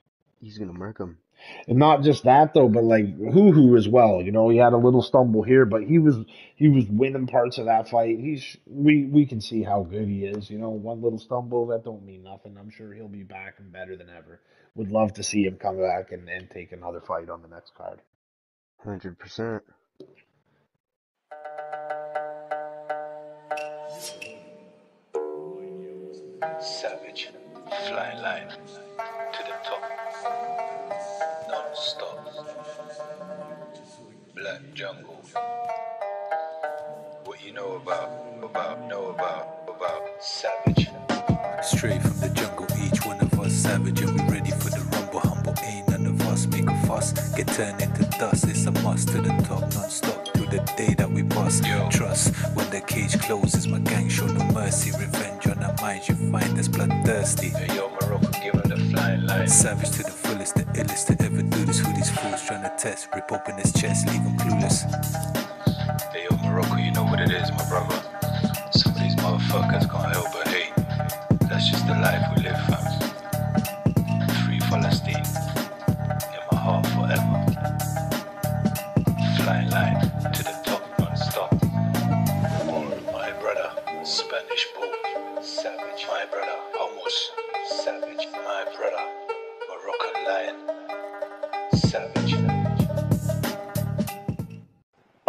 he's gonna murk him. And not just that though, but like Hoo Hoo as well. You know, he had a little stumble here, but he was he was winning parts of that fight. He's we we can see how good he is. You know, one little stumble that don't mean nothing. I'm sure he'll be back and better than ever. Would love to see him come back and, and take another fight on the next card. Hundred percent. Savage, flying line jungle. What you know about, about, know about, about Savage. Straight from the jungle, each one of us savage, and we ready for the rumble. Humble, ain't none of us make a fuss. Get turned into dust, it's a must to the top, non-stop to the day that we bust. Yo. Trust when the cage closes, my gang show no mercy. Revenge on our minds, you find us bloodthirsty. Hey, yo, Morocco, give him the flying line. Savage to the fullest, the illest to ever do this. Who these fools trying to test? Rip open his chest, leave him clueless. Hey, yo, Morocco, you know what it is, my brother.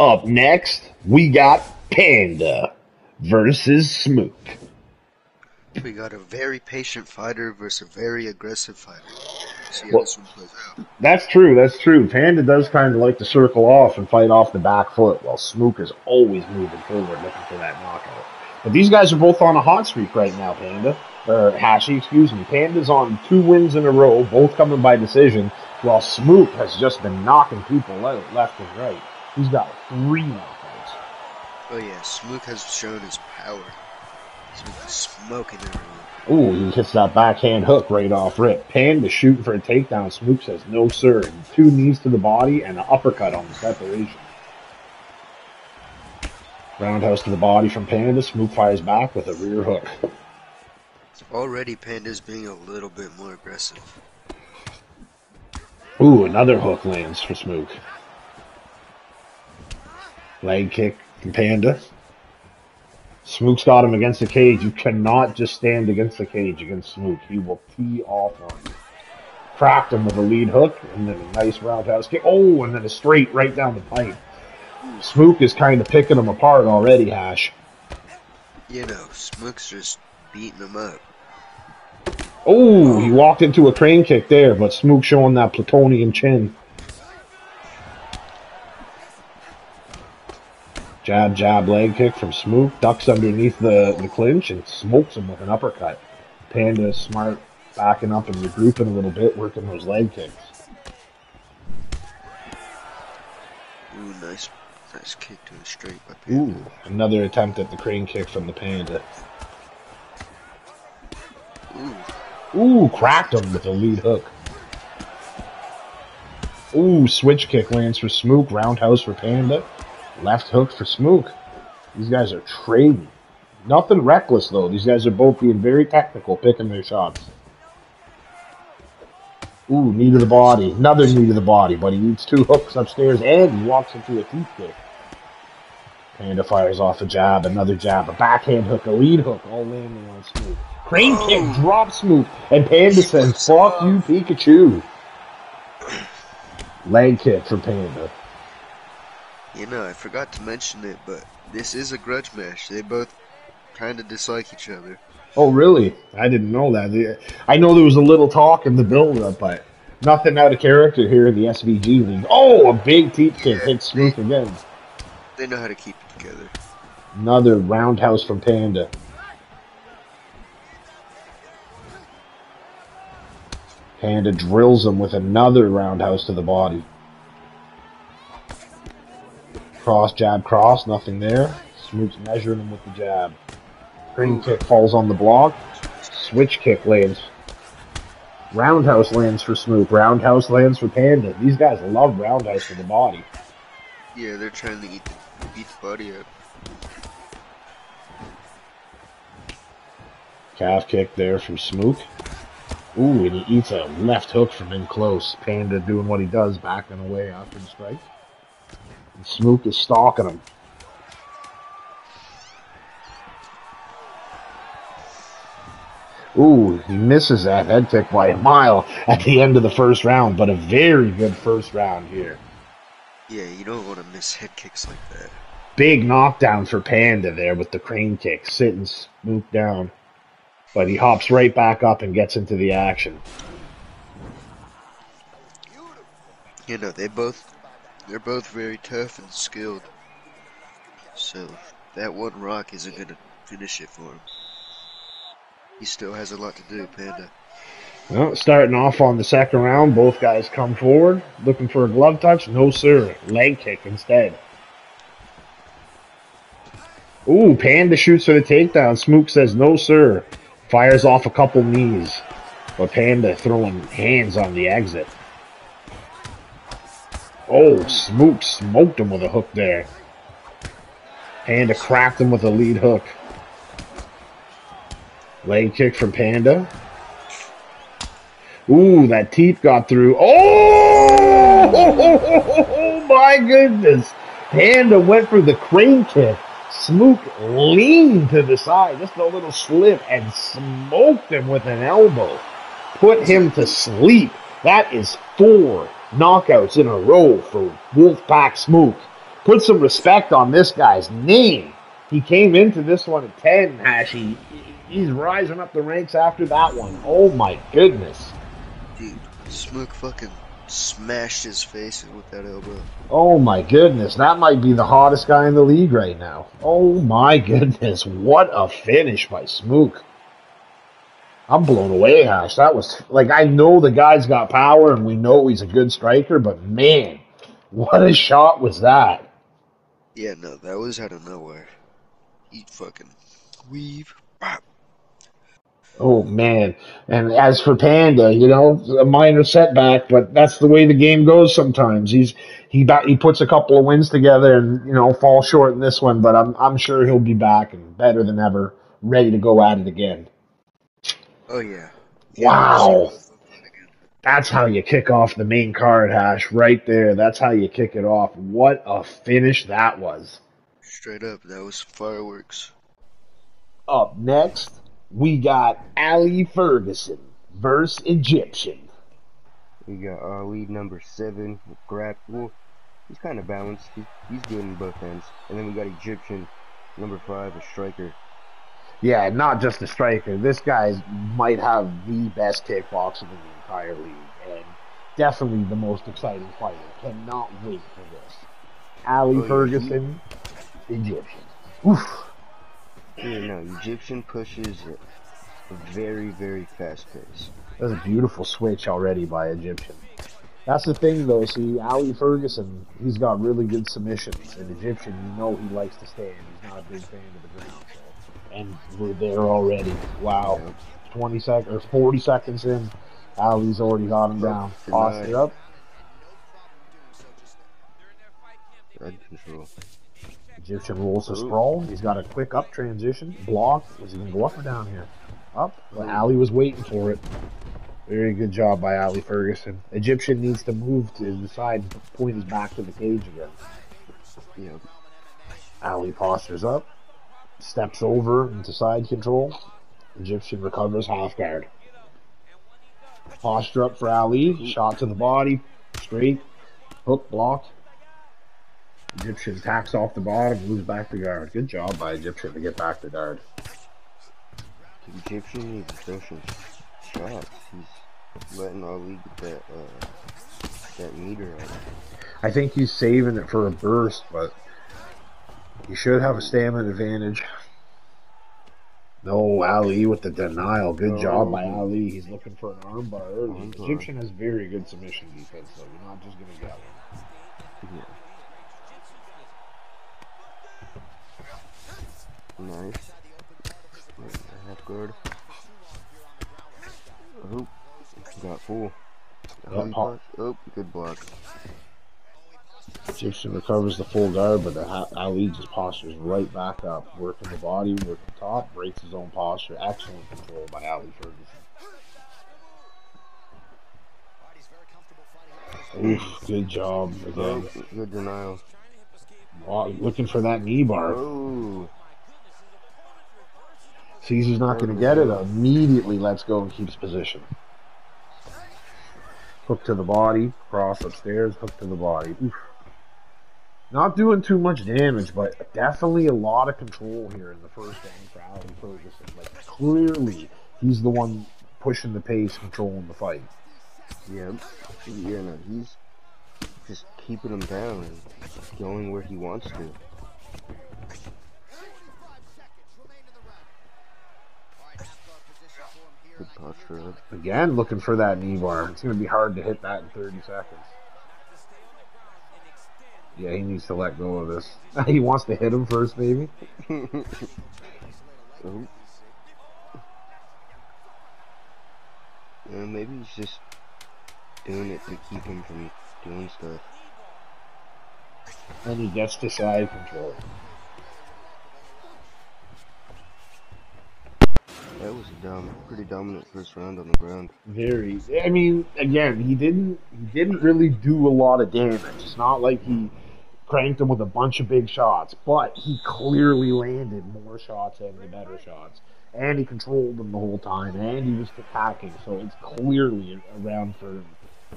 Up next, we got Panda versus Smook. We got a very patient fighter versus a very aggressive fighter. See how Well, this one plays out. that's true. That's true. Panda does kind of like to circle off and fight off the back foot, while Smook is always moving forward, looking for that knockout. But these guys are both on a hot streak right now, Panda. Or Hashi, excuse me. Panda's on two wins in a row, both coming by decision, while Smook has just been knocking people out left and right. He's got three knockouts. Oh yeah, Smook has shown his power. Smook is smoking everyone. Ooh, he hits that backhand hook right off rip. Panda shooting for a takedown. Smook says no, sir. Two knees to the body and an uppercut on the separation. Roundhouse to the body from Panda. Smook fires back with a rear hook. Already Panda's being a little bit more aggressive. Ooh, another hook lands for Smook. Leg kick from Panda. Smook's got him against the cage. You cannot just stand against the cage against Smook. He will tee off on you. Cracked him with a lead hook and then a nice roundhouse kick. Oh, and then a straight right down the pipe. Smook is kind of picking him apart already, Hash. You know, Smook's just beating him up. Oh, he walked into a crane kick there, but Smook showing that plutonium chin. Jab, jab, leg kick from Smook. Ducks underneath the, the clinch and smokes him with an uppercut. Panda smart, backing up and regrouping a little bit, working those leg kicks. Ooh, nice, nice kick to the straight by Ooh, another attempt at the crane kick from the Panda. Ooh, Ooh, cracked him with a lead hook. Ooh, switch kick lands for Smook. Roundhouse for Panda. Left hook for Smook. These guys are trading. Nothing reckless though. These guys are both being very technical, picking their shots. Ooh, knee to the body. Another knee to the body, but he eats two hooks upstairs and he walks into a teep kick. Panda fires off a jab, another jab, a backhand hook, a lead hook, all landing on Smook. Crane kick oh. drop Smook, and Panda says, fuck you, Pikachu. Leg kick for Panda. You know, I forgot to mention it, but this is a grudge match. They both kind of dislike each other. Oh, really? I didn't know that. I know there was a little talk in the build-up, but nothing out of character here in the SVG league. Oh, a big teep kick hits Smook again. They know how to keep it together. Another roundhouse from Panda. Panda drills him with another roundhouse to the body. Cross, jab, cross, nothing there. Smook's measuring him with the jab. Crane kick falls on the block. Switch kick lands. Roundhouse lands for Smook. Roundhouse lands for Panda. These guys love roundhouse to the body. Yeah, they're trying to eat the, beat the body up. Calf kick there from Smook. Ooh, and he eats a left hook from in close. Panda doing what he does, backing away after the strike. And Smook is stalking him. Ooh, he misses that head kick by a mile at the end of the first round, but a very good first round here. Yeah, you don't want to miss head kicks like that. Big knockdown for Panda there with the crane kick, sitting Smook down. But he hops right back up and gets into the action. You know, they both, they're both very tough and skilled. So, that one rock isn't going to finish it for him. He still has a lot to do, Panda. Well, starting off on the second round, both guys come forward looking for a glove touch. No, sir. Leg kick instead. Ooh, Panda shoots for the takedown. Smook says no, sir. Fires off a couple knees. But Panda throwing hands on the exit. Oh, Smook smoked him with a hook there. Panda cracked him with a lead hook. Leg kick from Panda. Ooh, that teep got through. Oh, oh my goodness. Panda went for the crane kick. Smook leaned to the side, just a little slip, and smoked him with an elbow. Put him to sleep. That is four knockouts in a row for Wolfpack Smook. Put some respect on this guy's name. He came into this one at 10, Hashy. He's rising up the ranks after that one. Oh my goodness. Dude, Smook fucking smashed his face with that elbow. Oh my goodness. That might be the hottest guy in the league right now. Oh my goodness. What a finish by Smook. I'm blown away, Hash. That was like I know the guy's got power and we know he's a good striker, but man, what a shot was that. Yeah, no, that was out of nowhere. He fucking weave. Bop. Oh man! And as for Panda, you know, a minor setback, but that's the way the game goes. Sometimes he's he ba- he puts a couple of wins together and you know falls short in this one, but I'm I'm sure he'll be back and better than ever, ready to go at it again. Oh yeah. Wow. That's how you kick off the main card, Hash. Right there. That's how you kick it off. What a finish that was. Straight up, that was fireworks. up next, we got Ali Ferguson versus Egyptian. We got Ali number seven with grab. Well, he's kind of balanced. He, he's good in both ends. And then we got Egyptian number five, a striker. Yeah, not just a striker. This guy might have the best kickboxer in the entire league, and definitely the most exciting fighter. Cannot wait for this. Ali Oh, yeah, Ferguson, Egyptian. Oof. Yeah, no, Egyptian pushes at a very, very fast pace. That's a beautiful switch already by Egyptian. That's the thing, though. See, Ali Ferguson, he's got really good submissions. And Egyptian, you know, he likes to stand. He's not a big fan of the ground. And we're there already. Wow. 20 seconds or 40 seconds in, Ali's already got him down. Denied. Posture up. Head control. Egyptian rolls to sprawl. He's got a quick up transition. Block. Is he going to go up or down here? Up. But Ali was waiting for it. Very good job by Ali Ferguson. Egyptian needs to move to the side and point his back to the cage again. Yeah, Ali postures up, steps over into side control. Egyptian recovers half guard. Posture up for Ali. Shot to the body. Straight. Hook blocked. Egyptian tacks off the bottom, moves back to guard. Good job by Egyptian to get back to guard. Egyptian needs to finish his shots. He's letting Ali get that, uh, that meter out. I think he's saving it for a burst, but he should have a stamina advantage. No, Ali with the denial. Good job by. Ali. He's looking for an armbar early. Armbar. Egyptian has very good submission defense, though. You're not just going to get one. Yeah. Nice. Half guard. Oh, got full. Yeah, Hung pop. punch. Oh, good block. Egyptian recovers the full guard, but the ha- Ali just postures right back up, working the body, working the top, breaks his own posture. Excellent control by Ali Ferguson. Oof, good job again. Good denial. Wow, looking for that knee bar. Oh, Sees he's not going to get it, immediately lets go and keeps position. Hook to the body, cross upstairs, hook to the body. Oof. Not doing too much damage, but definitely a lot of control here in the first round for Ali Ferguson. Like clearly, he's the one pushing the pace, controlling the fight. yeah. Yeah, no, he's just keeping him down and going where he wants to. Good posture. Again, looking for that knee bar. It's going to be hard to hit that in 30 seconds. Yeah, he needs to let go of this. he wants to hit him first, maybe. Yeah, uh, maybe he's just doing it to keep him from doing stuff. And he gets to side control. That was a dom- pretty dominant first round on the ground. Very. I mean, again, he didn't. He didn't really do a lot of damage. It's not like he cranked him with a bunch of big shots, but he clearly landed more shots and the better shots, and he controlled them the whole time, and he was attacking. So it's clearly a round for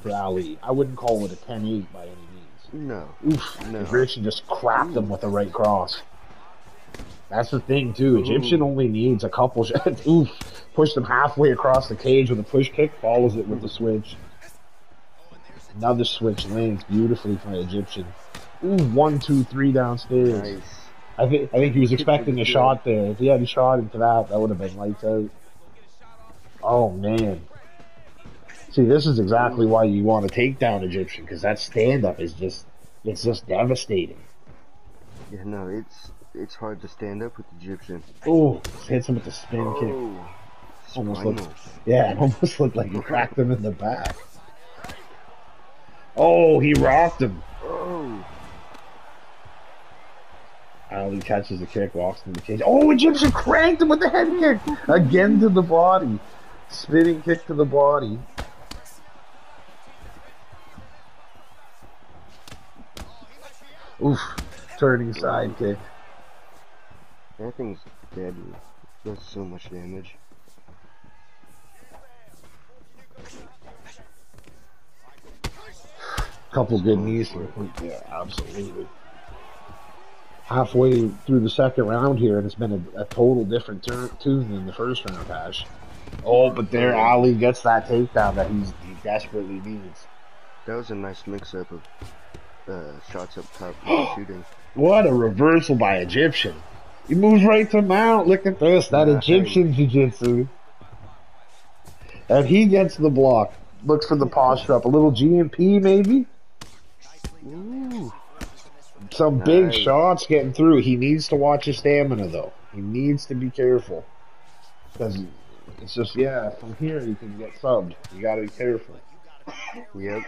for Ali. I wouldn't call it a 10-8 by any means. No. Oof. No. Egyptian just cracked him with the right cross. That's the thing too. Egyptian only needs a couple shots. Oof. Pushed him halfway across the cage with a push kick, follows it with the switch. Another switch lands beautifully from Egyptian. Ooh, one, two, three downstairs. Nice. I think I think he was expecting a shot there. If he had a shot into that, that would have been lights out. Oh man. See, this is exactly why you want to take down Egyptian because that stand up is just it's just devastating. Yeah, no, it's it's hard to stand up with Egyptian. Oh, hits him with the spin oh, kick. Oh, Almost spinal. looked, yeah, it almost looked like he cracked him in the back. Oh, he rocked him. Oh, Ali catches the kick, walks into the cage. Oh, Egyptian cranked him with the head kick again to the body, spinning kick to the body. Oof, turning side kick. that thing's deadly. Does so much damage. Couple good knees here. Yeah, absolutely. Halfway through the second round here, and it's been a, a total different tune than the first round, Hash. Oh, but there, Ali gets that takedown that he's, he desperately needs. That was a nice mix-up of uh, shots up top shooting. What a reversal by Egyptian. He moves right to mount. Look at this. That Egyptian jiu-jitsu. And he gets the block. Looks for the posture up. A little GMP maybe? Ooh. Some big shots getting through. He needs to watch his stamina though. He needs to be careful. Because it's just, yeah, from here you can get subbed. You gotta be careful. Yep.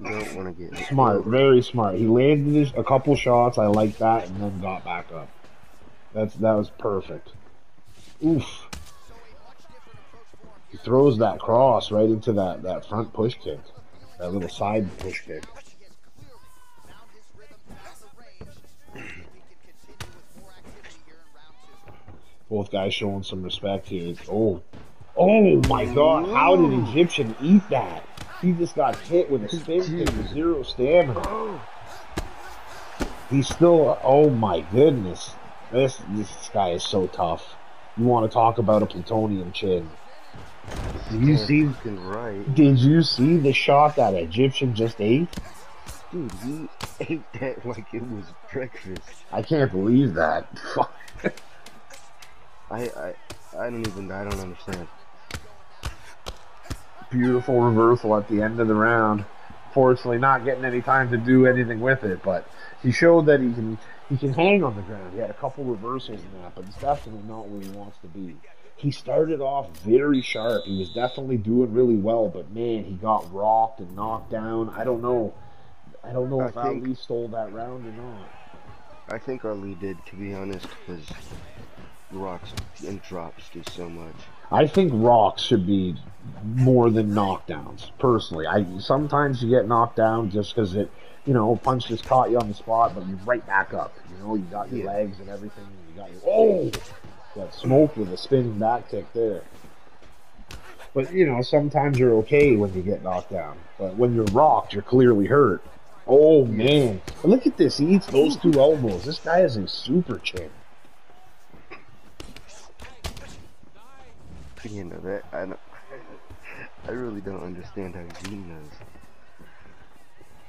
You don't want to get Smart, very smart. He landed a couple shots. I like that, and then got back up. That's that was perfect. Oof. He throws that cross right into that that front push kick, that little side push kick. Both guys showing some respect here. Oh, oh my God! How did Egyptian eat that? He just got hit with a spin kick with zero stamina. He's still. Oh my goodness! This this guy is so tough. You want to talk about a plutonium chin? Did you see? right. Did you see the shot that Egyptian just ate? Dude, he ate that like it was breakfast. I can't believe that. Fuck. I, I, I don't even, I don't understand. Beautiful reversal at the end of the round. Fortunately, not getting any time to do anything with it, but he showed that he can he can hang on the ground. He had a couple reversals in that, but it's definitely not where he wants to be. He started off very sharp. He was definitely doing really well, but man, he got rocked and knocked down. I don't know. I don't know I if think- Ali stole that round or not. I think Ali did, to be honest, because rocks and drops do so much. I think rocks should be more than knockdowns. Personally, I sometimes you get knocked down just because it, you know, punch just caught you on the spot, but you're right back up. You know, you got your Yeah. legs and everything. You got your oh, got smoked with a spinning back kick there. But you know, sometimes you're okay when you get knocked down, but when you're rocked, you're clearly hurt. Oh man, look at this! He eats those two elbows. This guy is a super chin. You know that I don't. I really don't understand how he knows.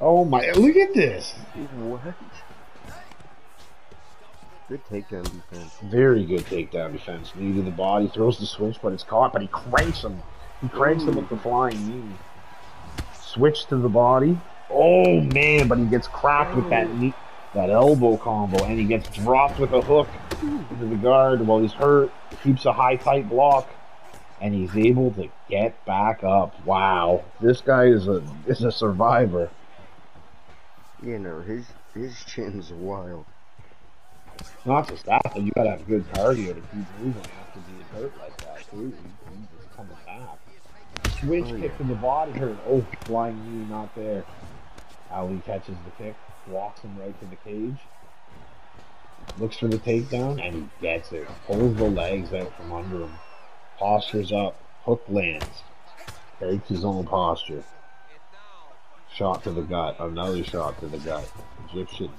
Oh my! Look at this. What? Good takedown defense. Very good takedown defense. Knee to the body, throws the switch, but it's caught. But he cranks him. He cranks him with the flying knee. Switch to the body. Oh man! But he gets cracked with that knee, that elbow combo, and he gets dropped with a hook into the guard while he's hurt. Keeps a high tight block, and he's able to get back up. Wow, this guy is a is a survivor. You know his his chin's wild. Not just that, but you gotta have good cardio to keep moving after being hurt like that too. You, just coming back. Switch Oh, kick to the body hurt. Oh, flying knee not there. Ali catches the kick, walks him right to the cage. Looks for the takedown and he gets it. Pulls the legs out from under him. Postures up. Hook lands. Breaks his own posture. Shot to the gut. Another shot to the gut. Egyptian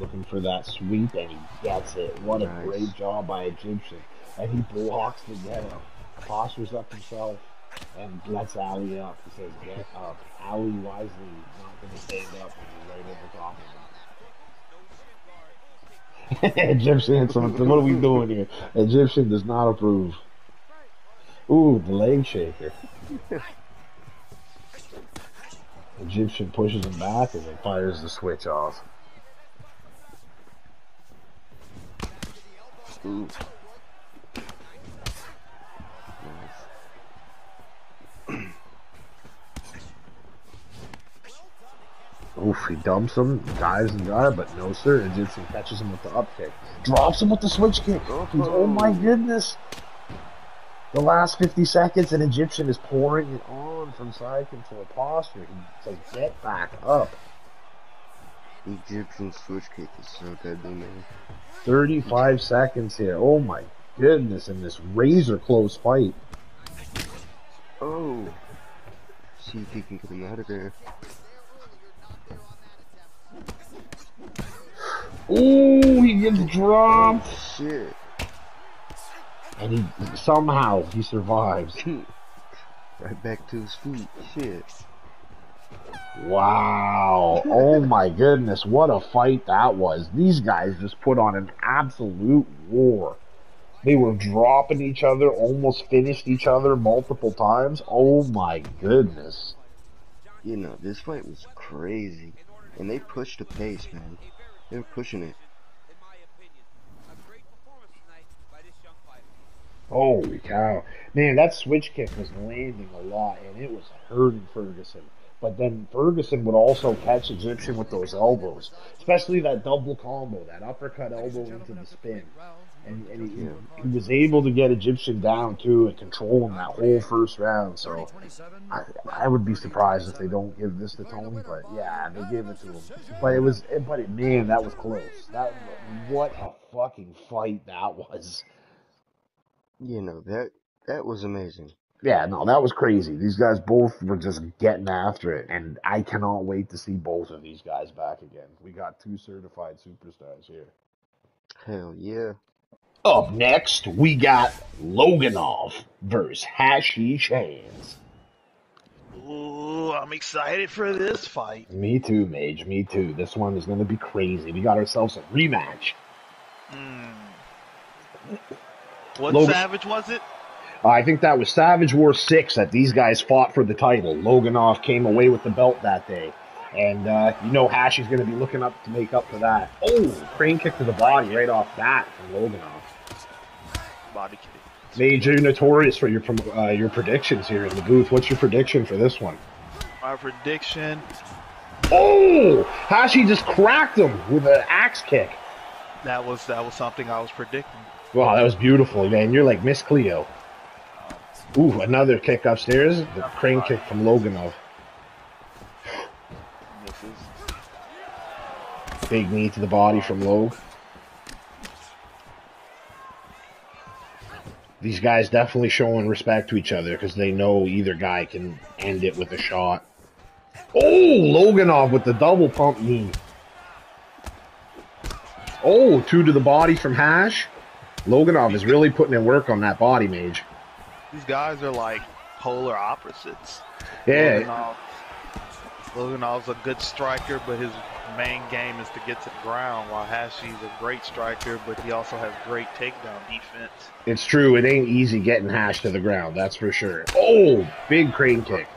looking for that sweep and he gets it. What a Nice. great job by Egyptian. And he blocks the get up. Postures up himself and lets Ali up. He says, get up. Ali wisely not going to stand up and he's right over top of him. Egyptian, what are we doing here? Egyptian does not approve. Ooh, the leg shaker. Egyptian pushes him back and then fires the switch off. Ooh. Oof, he dumps him, dives and guard, but no sir. Egyptian catches him with the up kick. Drops him with the switch kick. Oh my goodness. The last 50 seconds, an Egyptian is pouring it on from side control posture. He says, get back up. Egyptian switch kick is so deadly, man. 35 seconds here. Oh my goodness, in this razor close fight. Oh! See if he can get him out of there. Ooh, he gets dropped. Oh, shit. And he somehow he survives. Right back to his feet. Shit. Wow. Oh my goodness, what a fight that was. These guys just put on an absolute war. They were dropping each other, almost finished each other multiple times. Oh my goodness. You know, this fight was crazy. And they pushed the pace, man. They were pushing it. Holy cow. Man, that switch kick was landing a lot and it was hurting Ferguson. But then Ferguson would also catch Egyptian with those elbows, especially that double combo, that uppercut elbow into the spin. And, and he, he was able to get Egyptian down too and control him that whole first round. So I, I would be surprised if they don't give this to Tony, but yeah, they gave it to him. But it was, but it, man, that was close. That what a fucking fight that was. You know, that that was amazing. Yeah, no, that was crazy. These guys both were just getting after it, and I cannot wait to see both of these guys back again. We got two certified superstars here. Hell yeah. Up next, we got Loganov versus Hashish Hands. Ooh, I'm excited for this fight. Me too, Mage. Me too. This one is going to be crazy. We got ourselves a rematch. Hmm. What Logan- savage was it? I think that was Savage War 6 that these guys fought for the title. Loganov came away with the belt that day. And uh, you know Hashi's going to be looking up to make up for that. Oh, crane kick to the body right off that from Loganov. Body kick. You're notorious for your uh, your predictions here in the booth. What's your prediction for this one? My prediction. Oh, Hashi just cracked him with an axe kick. That was that was something I was predicting. Wow, that was beautiful, man. You're like Miss Cleo. Ooh, another kick upstairs. The crane kick from Loganov. Big knee to the body from Log. These guys definitely showing respect to each other because they know either guy can end it with a shot. Oh, Loganov with the double pump knee. Oh, two to the body from Hash. Loganov is really putting in work on that body, Mage. These guys are like polar opposites. Yeah, Loganov, Loganov's a good striker, but his main game is to get to the ground, while Hashi's a great striker, but he also has great takedown defense. it's true. It ain't easy getting Hash to the ground, that's for sure. Oh, big crane kick.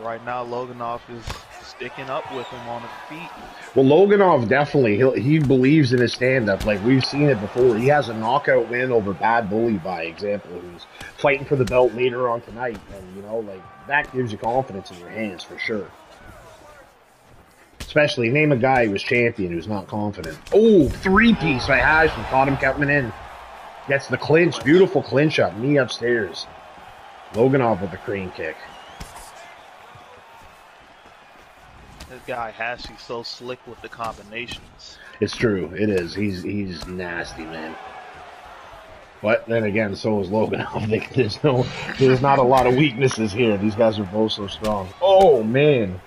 Right now, Loganov is sticking up with him on his feet. Well, Loganov definitely he he believes in his stand up. Like we've seen it before. He has a knockout win over Bad Bully, by example, who's fighting for the belt later on tonight. And you know, like that gives you confidence in your hands for sure. Especially name a guy who was champion who's not confident. Oh, three piece by Hash and caught him coming in. Gets the clinch, beautiful clinch up, knee upstairs. Loganov with the crane kick. This guy Hashi's so slick with the combinations. It's true. It is. He's he's nasty, man. But then again, so is Logan. I think there's no, there's not a lot of weaknesses here. These guys are both so strong. Oh man,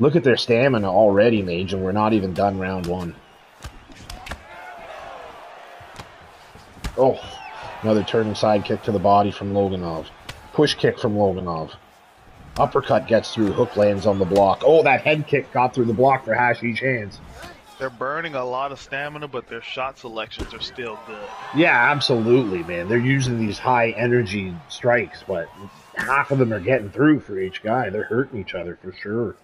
look at their stamina already, Mage, and we're not even done round one. Oh, another turning side kick to the body from Loganov. Push kick from Loganov. Uppercut gets through, hook lands on the block. Oh, that head kick got through the block for Hashi's hands. They're burning a lot of stamina, but their shot selections are still good. Yeah, absolutely, man. They're using these high energy strikes, but half of them are getting through for each guy. They're hurting each other for sure.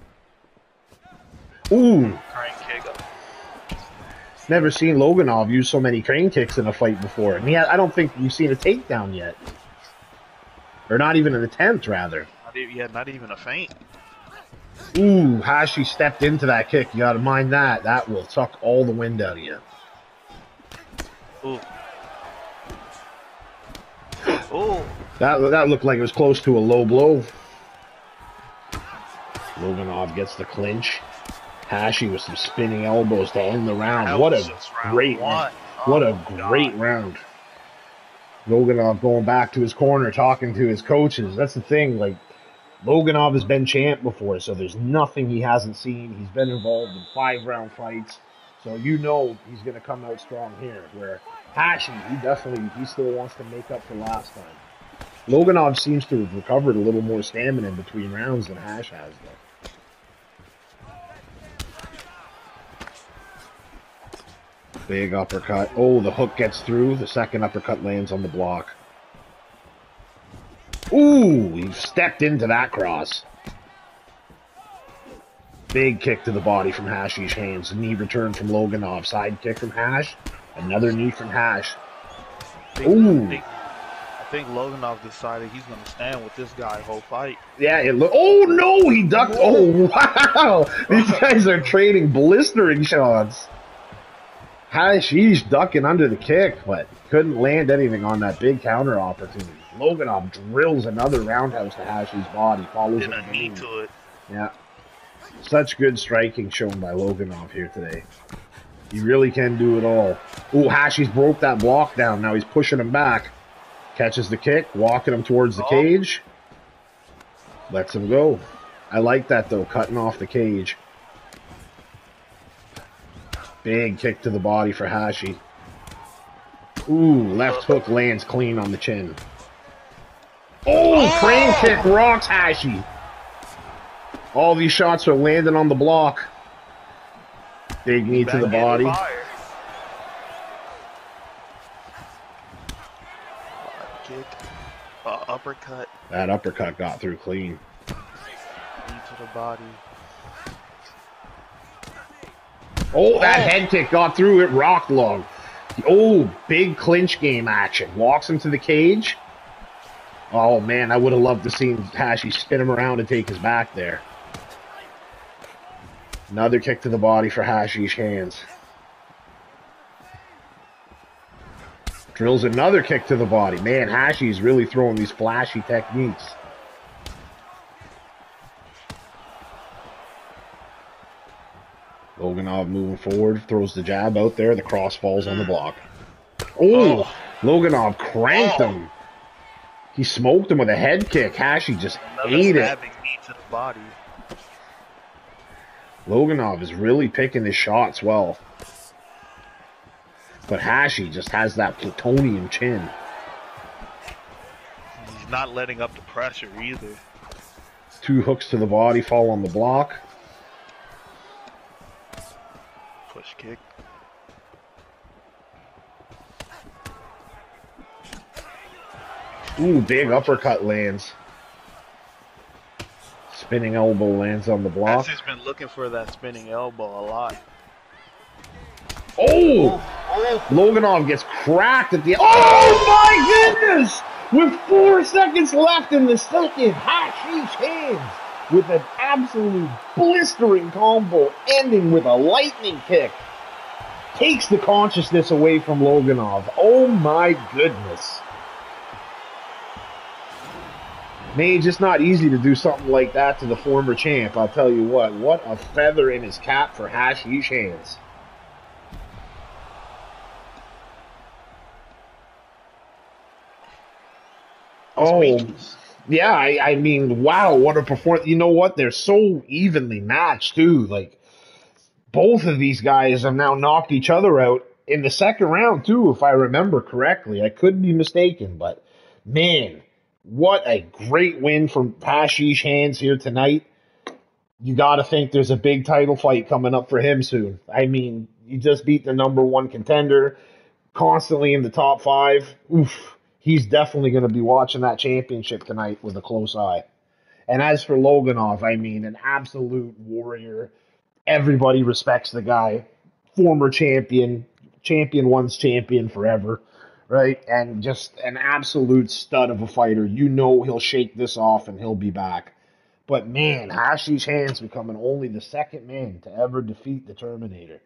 Ooh, Crane kick up. never seen Loganov use so many crane kicks in a fight before. And yeah, I don't think you've seen a takedown yet. Or not even an attempt, rather. Not even, yeah, not even a feint. Ooh, Hashi stepped into that kick. You gotta mind that. That will suck all the wind out of you. Ooh. Ooh. That, that looked like it was close to a low blow. Loganov gets the clinch. Hashi with some spinning elbows to end the round. What a just round great. What Oh, a great round. Loganov going back to his corner, talking to his coaches. That's the thing. Like, Loganov has been champ before, so there's nothing he hasn't seen. He's been involved in five round fights, so you know he's going to come out strong here. Where Hashi, he definitely, he still wants to make up for last time. Loganov seems to have recovered a little more stamina in between rounds than Hash has, though. Big uppercut. Oh, the hook gets through. The second uppercut lands on the block. Ooh, he stepped into that cross. Big kick to the body from Hashi's hands. Knee return from Loganov. Side kick from Hash. Another knee from Hash. Ooh. I think, I think Loganov decided he's going to stand with this guy whole fight. Yeah, it look. Oh no, he ducked. Oh wow, these guys are trading blistering shots. Hashish ducking under the kick, but couldn't land anything on that big counter opportunity. Loganov drills another roundhouse to Hashi's body, follows it with a knee knee. to it. Yeah. Such good striking shown by Loganov here today. He really can do it all. Ooh, Hashi's broke that block down. Now he's pushing him back. Catches the kick, walking him towards the Oh. cage. Lets him go. I like that though, cutting off the cage. Big kick to the body for Hashi. Ooh, left hook lands clean on the chin. Oh, crane kick rocks Hashi. All these shots are landing on the block. Big knee to the body. fire. Kick. Uh, uppercut. That uppercut got through clean. Knee to the body. Oh, that head kick got through it, rocked log. Oh, big clinch game action. Walks him to the cage. Oh man, I would have loved to see Hashi spin him around and take his back there. Another kick to the body for Hashi's hands. Drills another kick to the body. Man, Hashi's really throwing these flashy techniques. Loganov moving forward, throws the jab out there. The cross falls on the mm. block. Oh, Loganov cranked oh. him. He smoked him with a head kick. Hashi just Another ate it. knee to the body. Loganov is really picking his shots well. But Hashi just has that plutonium chin. He's not letting up the pressure either. Two hooks to the body fall on the block. Kick. Ooh, big uppercut lands. Spinning elbow lands on the block. Hashi's been looking for that spinning elbow a lot. Oh! Loganov gets cracked at the. Oh my goodness! With four seconds left in the second, Hashi's hands with an absolute blistering combo ending with a lightning kick. Takes the consciousness away from Loganov. Oh my goodness. Man, it's just not easy to do something like that to the former champ. I'll tell you what. What a feather in his cap for Hashi's hands. Oh. Yeah. I, I mean, wow, what a performance. You know what? They're so evenly matched, too. Like, both of these guys have now knocked each other out in the second round, too, if I remember correctly. I could be mistaken, but man, what a great win from Hashish hands here tonight. You got to think there's a big title fight coming up for him soon. I mean, you just beat the number one contender, constantly in the top five. Oof, he's definitely going to be watching that championship tonight with a close eye. And as for Loganov, I mean, an absolute warrior. Everybody respects the guy. Former champion, champion once champion forever, right? And just an absolute stud of a fighter. You know he'll shake this off and he'll be back. But man, Hashi's hands becoming only the second man to ever defeat the Terminator.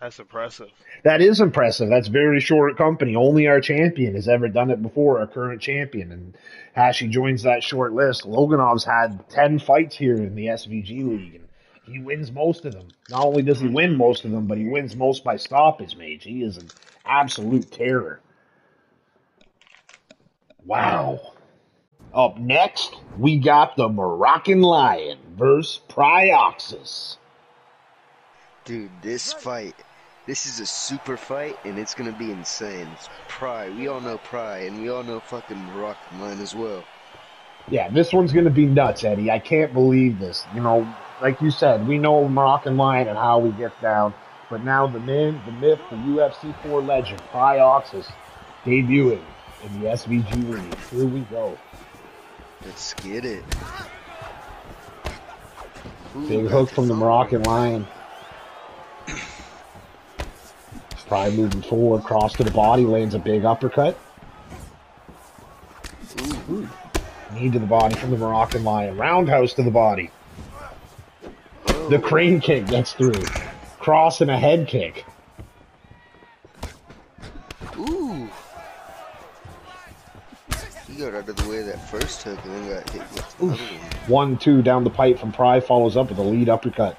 That's impressive. That is impressive. That's very short company. Only our champion has ever done it before, our current champion. And Hashi joins that short list. Loganov's had 10 fights here in the SVG League, and he wins most of them. Not only does he hmm. win most of them, but he wins most by stoppage, mage. He is an absolute terror. Wow. Up next, we got the Moroccan Lion versus Pryoxis. Dude, this fight, this is a super fight, and it's gonna be insane. It's Pry, we all know Pry, and we all know fucking Moroccan Lion as well. Yeah, this one's going to be nuts, Eddie. I can't believe this. You know, like you said, we know Moroccan Lion and how we get down, but now the man, the myth, the UFC 4 legend, Pryoxis, debuting in the SVG League. Here we go. Let's get it. Ooh, Big hook from the. Moroccan Lion. Pry moving forward, cross to the body, lands a big uppercut. Ooh, Knee to the body from the Moroccan Lion. Roundhouse to the body. The crane kick gets through. Cross and a head kick. ooh. He got out of the way of that first hook and then got hit with the. One, two down the pipe from Pry follows up with a lead uppercut.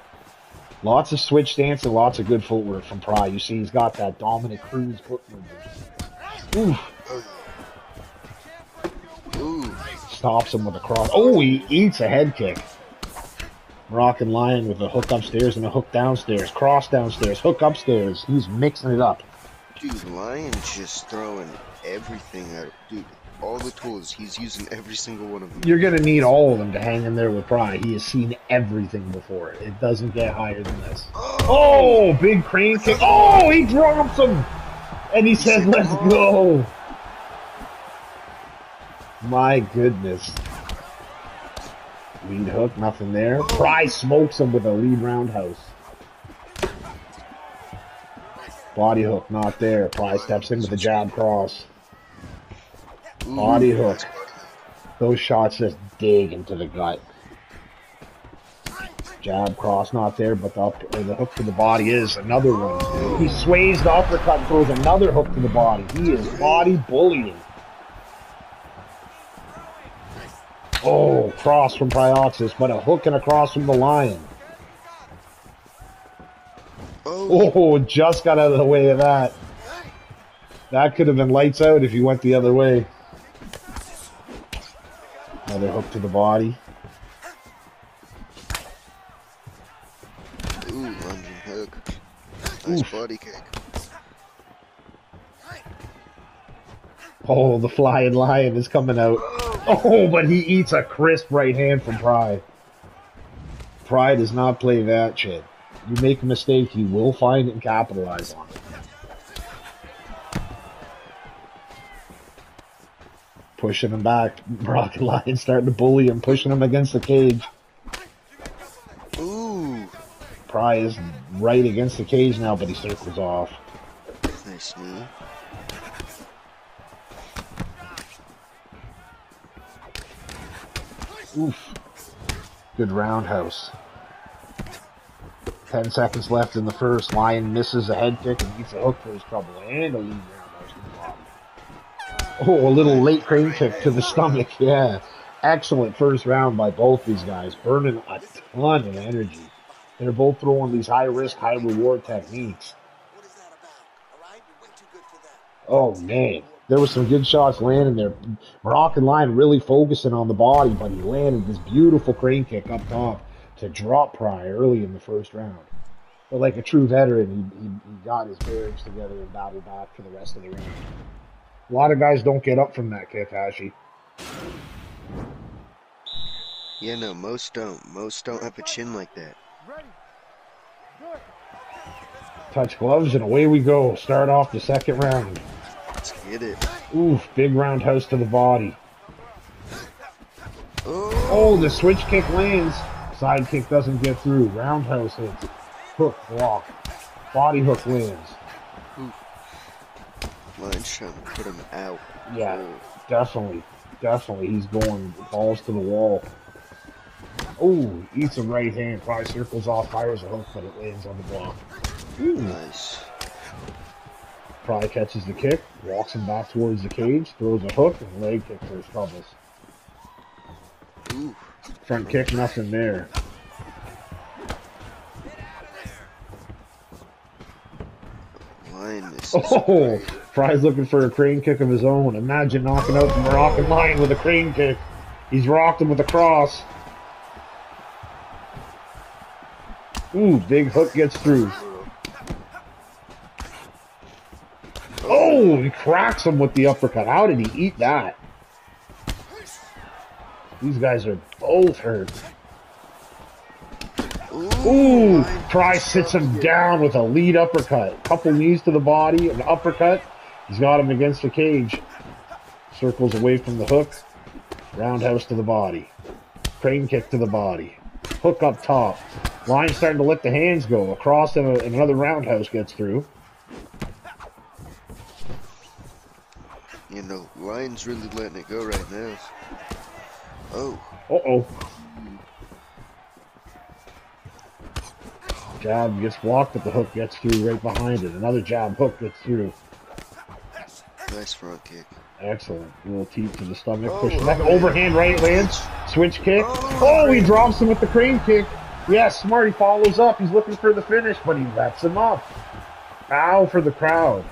Lots of switch stance and lots of good footwork from Pry. You see, he's got that dominant cruise footwork. Oof, Ooh, stops him with a cross. Oh, he eats a head kick. Moroccan Lion with a hook upstairs and a hook downstairs. Cross downstairs, hook upstairs. He's mixing it up. dude, Lion's just throwing everything at Dude, all the tools, he's using every single one of them. You're going to need all of them to hang in there with Pry. He has seen everything before. It doesn't get higher than this. Oh, big crane kick. Oh, he drops him. And he says, let's go. My goodness. Lead hook, nothing there. Pry smokes him with a lead roundhouse. Body hook, not there. Pry steps in with a jab cross. Body hook. Those shots just dig into the gut. Jab cross not there, but the, up, the hook to the body is another one. He sways the uppercut and throws another hook to the body. He is body bullying. Oh, cross from Pryoxis, but a hook and a cross from the Lion. Oh, just got out of the way of that. That could have been lights out if he went the other way. Another hook to the body. ooh, lunging hook. Nice body kick. Oh, the flying lion is coming out. Oh, but he eats a crisp right hand from Pride. Pride does not play that shit. You make a mistake, he will find it and capitalize on it. Pushing him back. Rocket Lion starting to bully him, pushing him against the cage. Ooh, Pry is right against the cage now, but he circles off. nice knee. Oof. Good roundhouse. Ten seconds left in the first. Lion misses a head kick and gets a hook for his trouble. And a lead Oh, a little late crane kick to the stomach. Yeah. Excellent first round by both these guys. Burning a ton of energy. They're both throwing these high risk, high reward techniques. Oh man, there was some good shots landing there. Moroccan Lion really focusing on the body, but he landed this beautiful crane kick up top to drop Pry early in the first round. But like a true veteran, he, he, he got his bearings together and battled back for the rest of the round. A lot of guys don't get up from that kick, Hashi. Yeah, no, most don't. Most don't have a chin like that. Touch gloves and away we go. Start off the second round. Let's get it. Oof, big roundhouse to the body. Oh, Oh, the switch kick lands. Side kick doesn't get through. Roundhouse hits. Hook block. Body hook lands. Lion's trying put him out. Yeah, Oh, definitely. Definitely. He's going balls to the wall. Oh, eats a right hand. Probably circles off, fires a hook, but it lands on the block. Ooh. Nice. Pry catches the kick, walks him back towards the cage, throws a hook, and leg kick for his troubles. Ooh. Front kick, nothing there. Oh, Pry's looking for a crane kick of his own. Imagine knocking out the Moroccan lion with a crane kick. He's rocked him with a cross. Ooh, big hook gets through. Oh, he cracks him with the uppercut. How did he eat that? These guys are both hurt. Ooh, Pry misses. sits him down with a lead uppercut. Couple knees to the body, an uppercut. He's got him against the cage. Circles away from the hook. Roundhouse to the body. Crane kick to the body. Hook up top. Lion starting to let the hands go. Across and, a, and another roundhouse gets through. You know, Lion's really letting it go right now. Oh, Uh Jab gets blocked, but the hook gets through right behind it. Another jab hook gets through. nice front kick. Excellent. A little teep to the stomach. Oh, Push back. overhand. Right lands. Switch kick. Oh, Oh, he drops him with the crane kick. Yes, smart. He follows up. He's looking for the finish, but he lets him up. Ow for the crowd.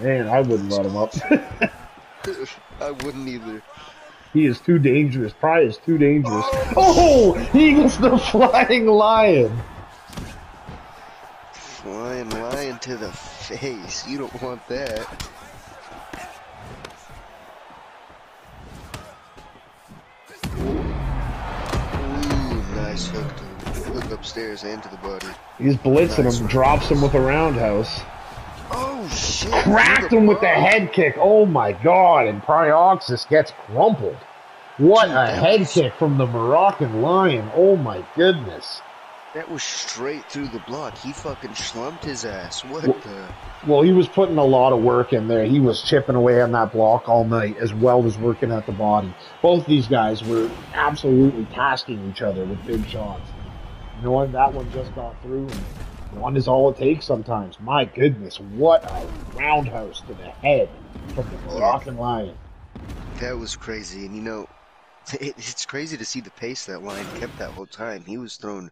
Man, I wouldn't let him up. I wouldn't either. he is too dangerous. Pry is too dangerous. Oh, oh he gets the flying lion. Flying lion to the face. You don't want that. Ooh, nice hook to hook upstairs and to the body. He's blitzing Nice. him, drops him with a roundhouse. Oh shit! Cracked him with the head kick. Oh my god. And Pryoxis gets crumpled. What a head kick from the Moroccan lion. Oh my goodness. That was straight through the block. He fucking slumped his ass. What Wh- the? Well, he was putting a lot of work in there. He was chipping away on that block all night as well as working at the body. Both these guys were absolutely tasking each other with big shots. You know what? That one just got through. And one is all it takes sometimes. My goodness, what a roundhouse to the head from the Moroccan lion. That was crazy. And you know, it, it's crazy to see the pace that lion kept that whole time. He was throwing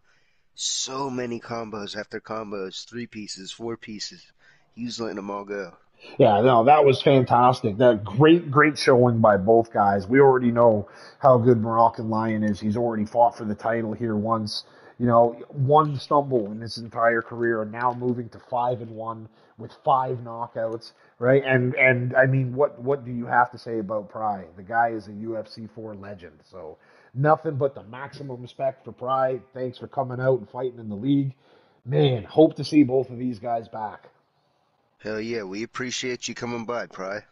so many combos after combos, three pieces, four pieces. He was letting them all go. Yeah, no, that was fantastic. That great, great showing by both guys. We already know how good Moroccan Lion is. He's already fought for the title here once. You know, one stumble in his entire career, and now moving to five and one with five knockouts, right? And and I mean, what what do you have to say about Pry? The guy is a UFC four legend, so Nothing but the maximum respect for Pride. Thanks for coming out and fighting in the league. Man, hope to see both of these guys back. Hell yeah, we appreciate you coming by, Pry.